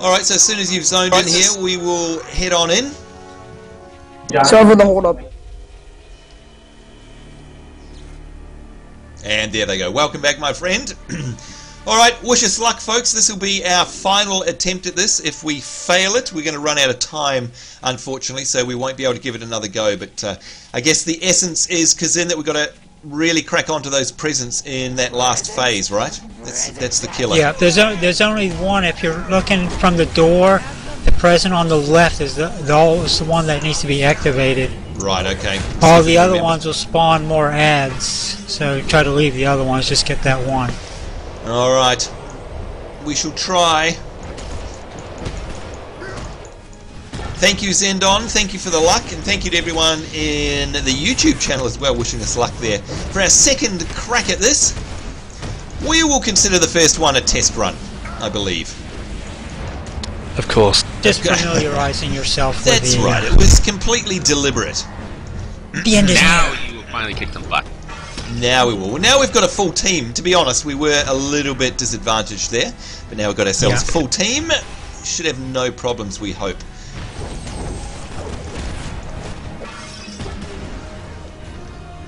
Alright, so as soon as you've zoned in here, we will head on in. Server the hold up. And there they go. Welcome back, my friend. Alright, wish us luck, folks. This will be our final attempt at this. If we fail it, we're going to run out of time, unfortunately, so we won't be able to give it another go. But uh, I guess the essence is, Kazin, that we've got to really crack onto those presents in that last phase, right? That's, that's the killer. Yeah, there's there's only one. If you're looking from the door, the present on the left is the, the is the one that needs to be activated. Right, okay. All the other ones will spawn more ads, so try to leave the other ones. Just get that one. Alright. We shall try. Thank you, Zendon. Thank you for the luck, and thank you to everyone in the YouTube channel as well, wishing us luck there. For our second crack at this, we will consider the first one a test run, I believe. Of course. Just familiarizing yourself with That's the. uh, right, it was completely deliberate. The end is Now you will finally kick some butt. Now we will. Now we've got a full team. To be honest, we were a little bit disadvantaged there, but now we've got ourselves Yeah. a full team. Should have no problems, we hope.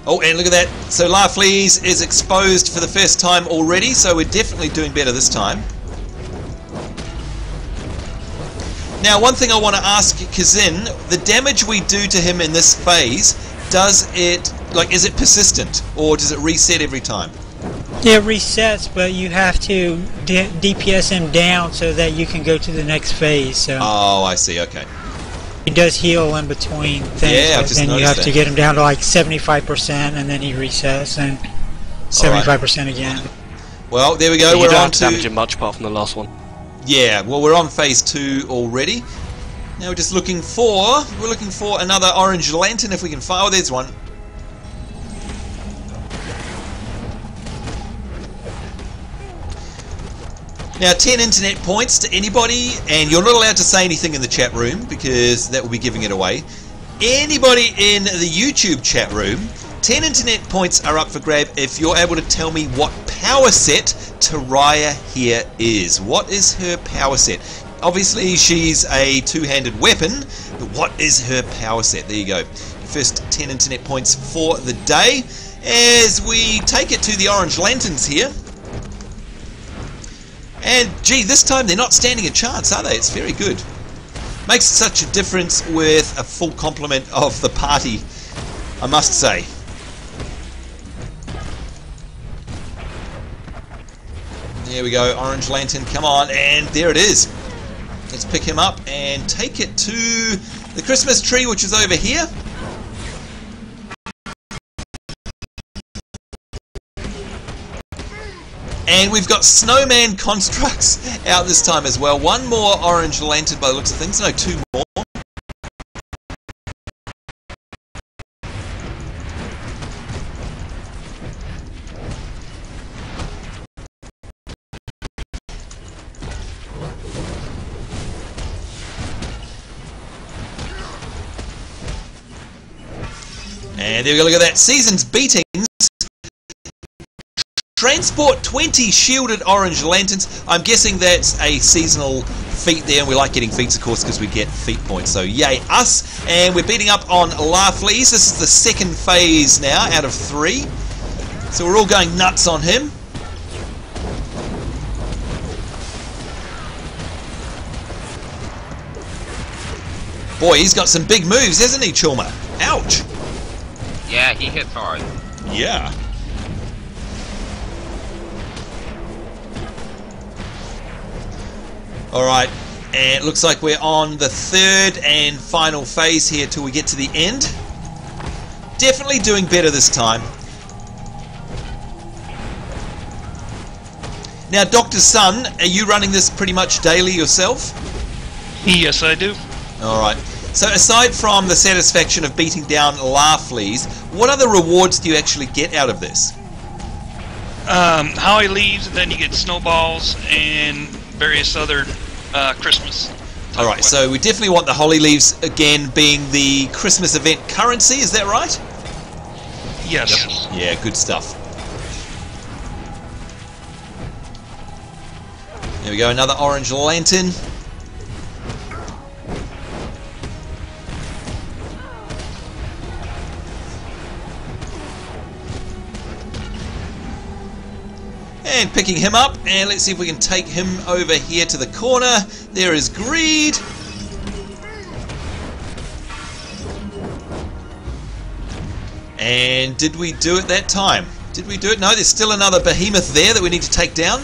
Oh, and look at that. So Larfleeze is exposed for the first time already, so we're definitely doing better this time. Now, one thing I want to ask Kazin, the damage we do to him in this phase, does it, like, is it persistent, or does it reset every time? It resets, but you have to D- DPS him down so that you can go to the next phase. So Oh, I see, okay. he does heal in between things, Yeah, but then you have that. to get him down to like 75%, and then he resets, and 75% again. Well, there we go. you we're don't on have to to damage him much apart from the last one. Yeah. Well, we're on phase two already. Now we're just looking for we're looking for another orange lantern if we can find. Oh, there's one. Now, 10 internet points to anybody, and you're not allowed to say anything in the chat room because that will be giving it away. Anybody in the YouTube chat room, 10 internet points are up for grab if you're able to tell me what power set Teriah here is. What is her power set? Obviously, she's a two handed weapon, but what is her power set? There you go. First 10 internet points for the day. As we take it to the Orange Lanterns here. And gee, this time they're not standing a chance, are they? It's very good. Makes such a difference with a full complement of the party, I must say. There we go, Orange Lantern, come on, and there it is. Let's pick him up and take it to the Christmas tree, which is over here. And we've got snowman constructs out this time as well. One more orange lantern by the looks of things. No, two more. And there we go, look at that. Season's beatings. Transport 20 shielded orange lanterns. I'm guessing that's a seasonal feat there, and we like getting feats, of course, because we get feat points. So, yay, us. And we're beating up on Larfleeze. This is the second phase now out of three. So, we're all going nuts on him. Boy, he's got some big moves, hasn't he, Chulma? Ouch. Yeah, he hits hard. Yeah. Alright, and it looks like we're on the third and final phase here till we get to the end. Definitely doing better this time. Now, Dr. Sun, are you running this pretty much daily yourself? Yes, I do. Alright. So aside from the satisfaction of beating down Larfleeze, what other rewards do you actually get out of this? Um, Holly leaves, then you get snowballs and various other uh, Christmas. All right, so we definitely want the Holly Leaves again being the Christmas event currency. Is that right? Yes. Yeah, good stuff. There we go, another orange lantern. And picking him up, and let's see if we can take him over here to the corner. There is Greed. And did we do it that time? Did we do it? No, there's still another behemoth there that we need to take down.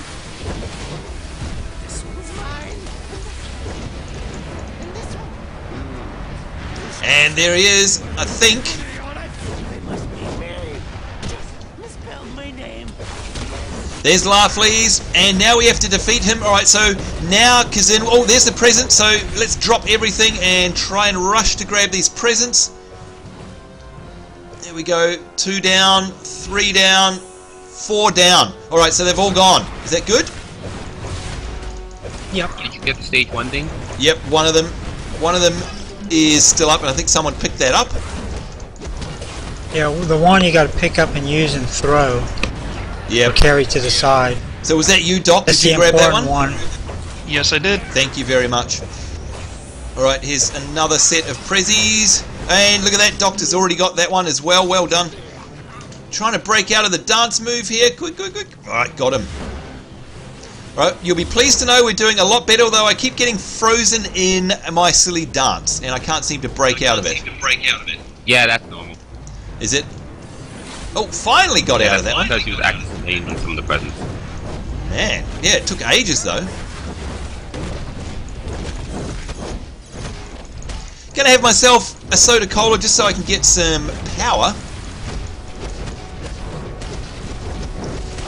And there he is, I think. There's Larfleeze, and now we have to defeat him. Alright, so now Kazin. Oh, there's the present, so let's drop everything and try and rush to grab these presents. There we go. Two down, three down, four down. Alright, so they've all gone. Is that good? Yep. Did you get the stage one thing? Yep, one of them. One of them is still up, and I think someone picked that up. Yeah, the one you got to pick up and use and throw. Yep. Or carry to the side. So was that you, Doc? That's Did you the grab that one? important one. Yes, I did. Thank you very much. Alright, here's another set of prezzies. And look at that, Doctor's already got that one as well. Well done. Trying to break out of the dance move here. Quick, quick, quick. Alright, got him. Alright, you'll be pleased to know we're doing a lot better, although I keep getting frozen in my silly dance, and I can't seem to break out of it. Yeah, that's normal. Is it? Oh, finally got yeah, out of that one. Because he was on some of the presents. Man, yeah, it took ages though. Gonna have myself a soda cola just so I can get some power.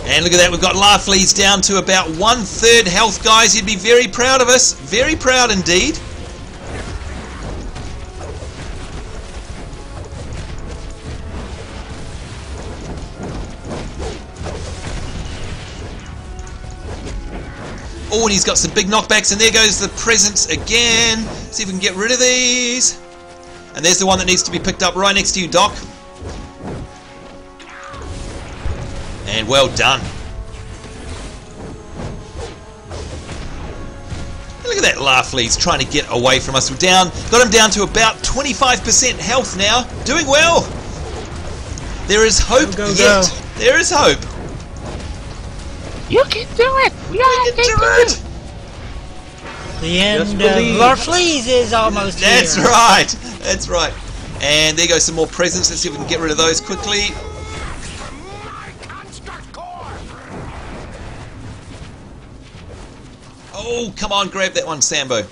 And look at that, we've got Larfleeze down to about one third health, guys. You'd be very proud of us. Very proud indeed. Oh, and he's got some big knockbacks, and there goes the presents again. See if we can get rid of these. And there's the one that needs to be picked up right next to you, Doc. And well done. Look at that Larfleeze trying to get away from us. We're down, got him down to about 25% health now. Doing well. There is hope Go, go, yet. go. There is hope. You can do it! We all can can do do it! The end of believe. Larfleeze is almost That's here. right. That's right. And there goes some more presents. Let's see if we can get rid of those quickly. Oh, come on, grab that one, Sambo.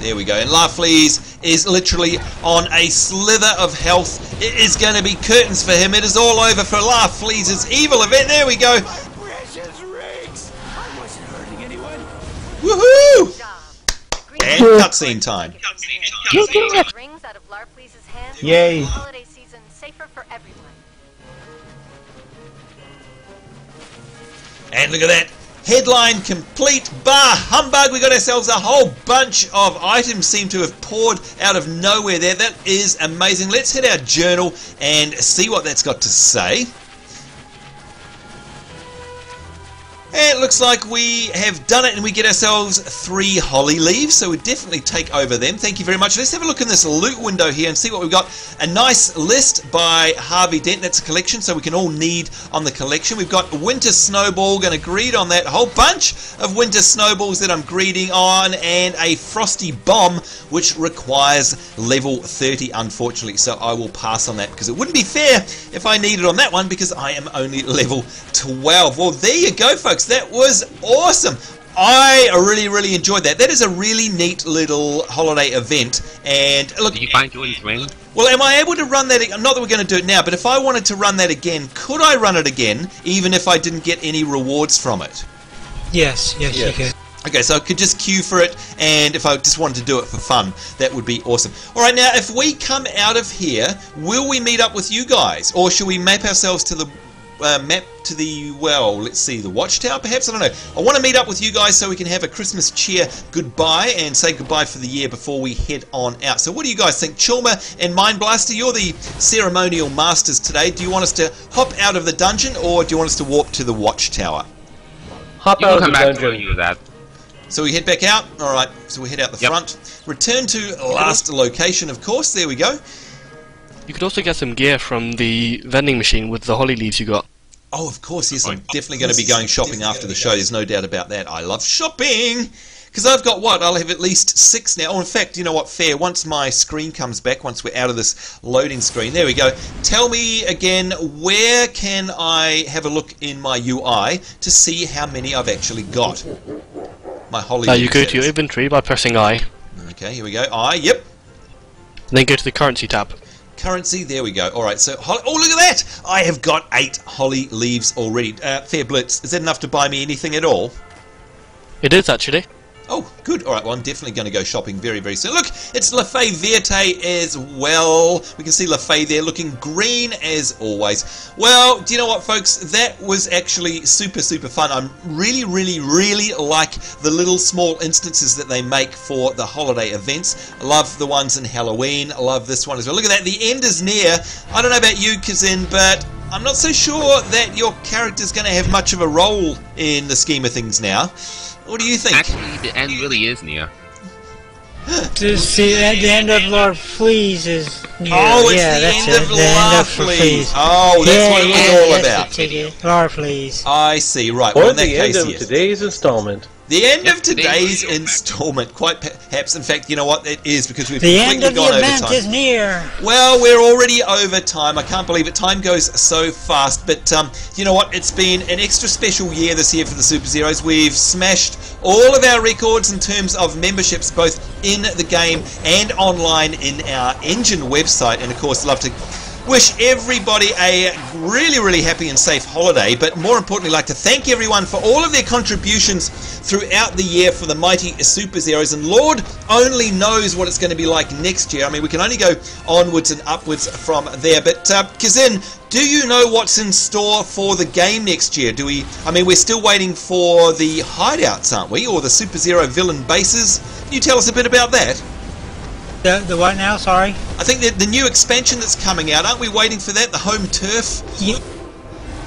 There we go. And Larfleeze is literally on a slither of health. It is going to be curtains for him. It is all over for Larfleeze's evil event. There we go. Woohoo! And cutscene time. You do it! Rings out of Larfleeze's hands. Yay. Holiday season safer for everyone. And look at that. Headline complete. Bar humbug. We got ourselves a whole bunch of items seem to have poured out of nowhere there. That is amazing. Let's hit our journal and see what that's got to say. It looks like we have done it and we get ourselves three holly leaves, so we definitely take over them. Thank you very much. Let's have a look in this loot window here and see what we've got. A nice list by Harvey Dent. That's a collection, so we can all need on the collection. We've got Winter Snowball, going to greed on that. A whole bunch of Winter Snowballs that I'm greeding on, and a Frosty Bomb, which requires level 30, unfortunately. So I will pass on that because it wouldn't be fair if I needed on that one because I am only level 12. Well, there you go, folks. That was awesome. I really, really enjoyed that. That is a really neat little holiday event. And look, Did you find Jordan's ring? well, am I able to run that? Not that we're going to do it now, but if I wanted to run that again, could I run it again, even if I didn't get any rewards from it? Yes, yes, Yes. you can. Okay, so I could just queue for it, and if I just wanted to do it for fun, that would be awesome. All right, now if we come out of here, will we meet up with you guys, or should we map ourselves to the uh, map to the well? Let's see, the watchtower, perhaps. I don't know. I want to meet up with you guys so we can have a Christmas cheer goodbye and say goodbye for the year before we head on out. So, what do you guys think, Chulma and Mind Blaster? You're the ceremonial masters today. Do you want us to hop out of the dungeon, or do you want us to warp to the watchtower? Hop You out can of come the back to dungeon. you that. So we head back out. All right. So we head out the front. Return to last location, of course. There we go. You could also get some gear from the vending machine with the holly leaves you got. Oh, of course. Yes, I'm definitely going to be going shopping after the show. There's no doubt about that. I love shopping. Because I've got what? I'll have at least six now. Oh, in fact, you know what? Fair. Once my screen comes back, once we're out of this loading screen, there we go. Tell me again, where can I have a look in my UI to see how many I've actually got? My holly. Uh, you go to your inventory by pressing I, Okay, here we go. I, yep. then go to the currency tab. Currency, there we go. All right, so holly, oh look at that! I have got eight holly leaves already. Uh, fair blitz. Is that enough to buy me anything at all? It is actually. Oh, good. All right, well, I'm definitely going to go shopping very, very soon. Look, it's La Fay Verte as well. We can see La Fay there looking green as always. Well, do you know what, folks? That was actually super, super fun. I'm really, really, really like the little small instances that they make for the holiday events. Love the ones in Halloween. I love this one as well. Look at that. The end is near. I don't know about you, Kazin, but I'm not so sure that your character's going to have much of a role in the scheme of things now. What do you think? Actually, the end really is near. To see at the end of Lord Fleas is near. Oh, it's yeah, the that's end it. of the end of Larfleeze. Fleas. Oh, that's yeah, what it was yeah, all about. The ticket. Lord Fleas. I see. Right. Or Well, in that the end of yes. today's installment. The end Yep, of today's installment, quite perhaps. In fact, you know what? It is because we've The end completely of the gone over event time. is near. Well, we're already over time. I can't believe it. Time goes so fast. But um, you know what? It's been an extra special year this year for the Superzeroes. We've smashed all of our records in terms of memberships, both in the game and online in our Enjin website. And of course, love to wish everybody a really, really happy and safe holiday. But more importantly, like to thank everyone for all of their contributions throughout the year for the mighty Superzeroes. And Lord only knows what it's going to be like next year. I mean, we can only go onwards and upwards from there. But uh, Kazin, do you know what's in store for the game next year? Do we? I mean, we're still waiting for the hideouts, aren't we? Or the Superzero villain bases? Can you tell us a bit about that? The, the what now? Sorry. I think that the new expansion that's coming out, aren't we waiting for that? The home turf? Yeah,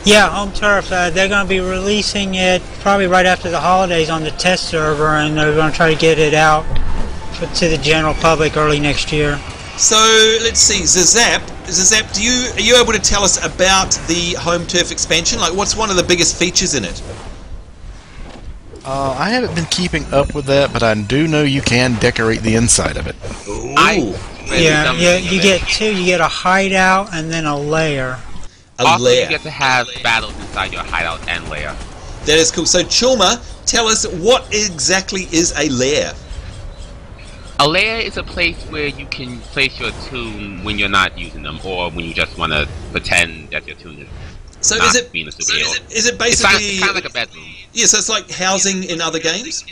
yeah Home Turf. Uh, they're going to be releasing it probably right after the holidays on the test server, and they're going to try to get it out for, to the general public early next year. So let's see, Zazap. Zazap, do you are you able to tell us about the home turf expansion? Like, what's one of the biggest features in it? Uh, I haven't been keeping up with that, but I do know you can decorate the inside of it. Ooh, yeah, yeah. You get two. You get a hideout and then a lair. a also, lair. you get to have battles inside your hideout and lair. That is cool. So, Chulma, tell us what exactly is a lair? A lair is a place where you can place your tune when you're not using them, or when you just want to pretend that your tune is So not is it being a so is it, is it It's kind, basically it's kind of like a bedroom. yeah? So it's like housing in other games.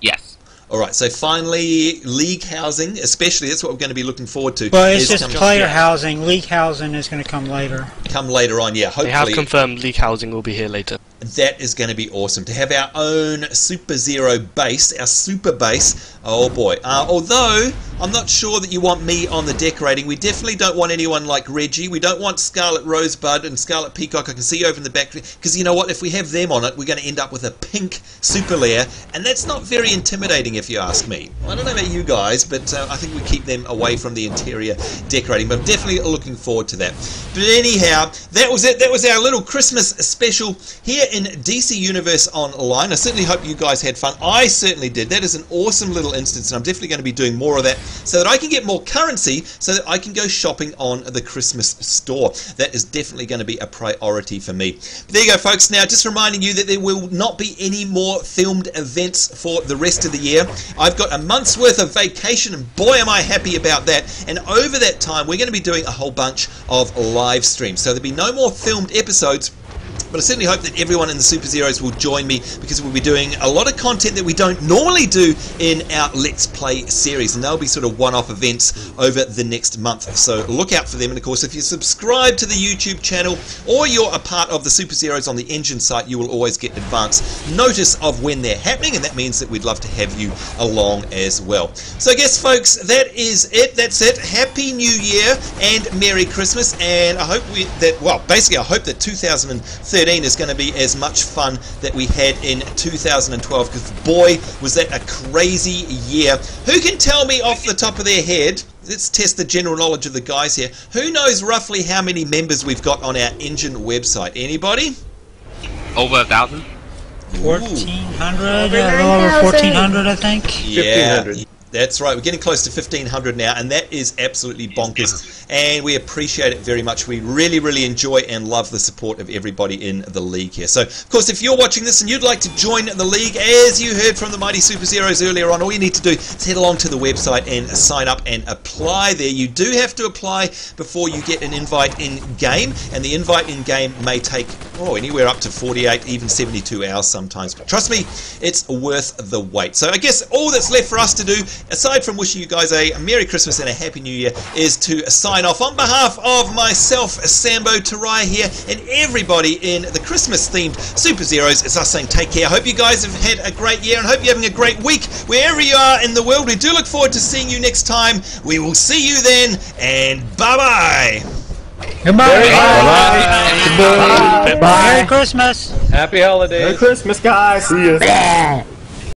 Yes. All right. So finally, league housing, especially that's what we're going to be looking forward to. Well, it's just coming- player housing. League housing is going to come later. come later on. Yeah, They have confirmed league housing will be here later. That is going to be awesome to have our own Superzero base, our super base. Oh boy! Uh, although I'm not sure that you want me on the decorating. We definitely don't want anyone like Reggie. We don't want Scarlet Rosebud and Scarlet Peacock. I can see you over in the back because you know what? If we have them on it, we're going to end up with a pink super layer, and that's not very intimidating if you ask me. I don't know about you guys, but uh, I think we keep them away from the interior decorating. But I'm definitely looking forward to that. But anyhow, that was it. That was our little Christmas special here in DC Universe Online. I certainly hope you guys had fun. I certainly did. That is an awesome little instance, and I'm definitely going to be doing more of that so that I can get more currency so that I can go shopping on the Christmas store. That is definitely going to be a priority for me. But there you go, folks. Now, just reminding you that there will not be any more filmed events for the rest of the year. I've got a month's worth of vacation, and boy, am I happy about that. And over that time, we're going to be doing a whole bunch of live streams. So there'll be no more filmed episodes but I certainly hope that everyone in the Superzeroes will join me because we'll be doing a lot of content that we don't normally do in our Let's Play series, and they'll be sort of one-off events over the next month. So look out for them. And of course, if you subscribe to the YouTube channel or you're a part of the Superzeroes on the Enjin site, you will always get advance notice of when they're happening, and that means that we'd love to have you along as well. So I guess, folks, that is it. That's it. Happy New Year and Merry Christmas, and I hope we that well, basically, I hope that 2013 is going to be as much fun that we had in 2012 because boy, was that a crazy year. Who can tell me off the top of their head? Let's test the general knowledge of the guys here. Who knows roughly how many members we've got on our Enjin website? Anybody? Over a thousand. 1400, a over 1400, I think. Yeah. That's right. We're getting close to 1500 now, and that is absolutely bonkers. And we appreciate it very much. We really, really enjoy and love the support of everybody in the league here. So, of course, if you're watching this and you'd like to join the league, as you heard from the Mighty Superzeroes earlier on, all you need to do is head along to the website and sign up and apply there. You do have to apply before you get an invite in game, and the invite in game may take oh anywhere up to 48, even 72 hours sometimes. But trust me, it's worth the wait. So I guess all that's left for us to do aside from wishing you guys a Merry Christmas and a Happy New Year, is to sign off on behalf of myself, Sambo Teriah here, and everybody in the Christmas themed Superzeroes. It's us saying take care. I hope you guys have had a great year and hope you're having a great week wherever you are in the world. We do look forward to seeing you next time. We will see you then, and bye bye. Goodbye. Bye. Merry Christmas. Happy holidays. Merry Christmas, guys. See ya.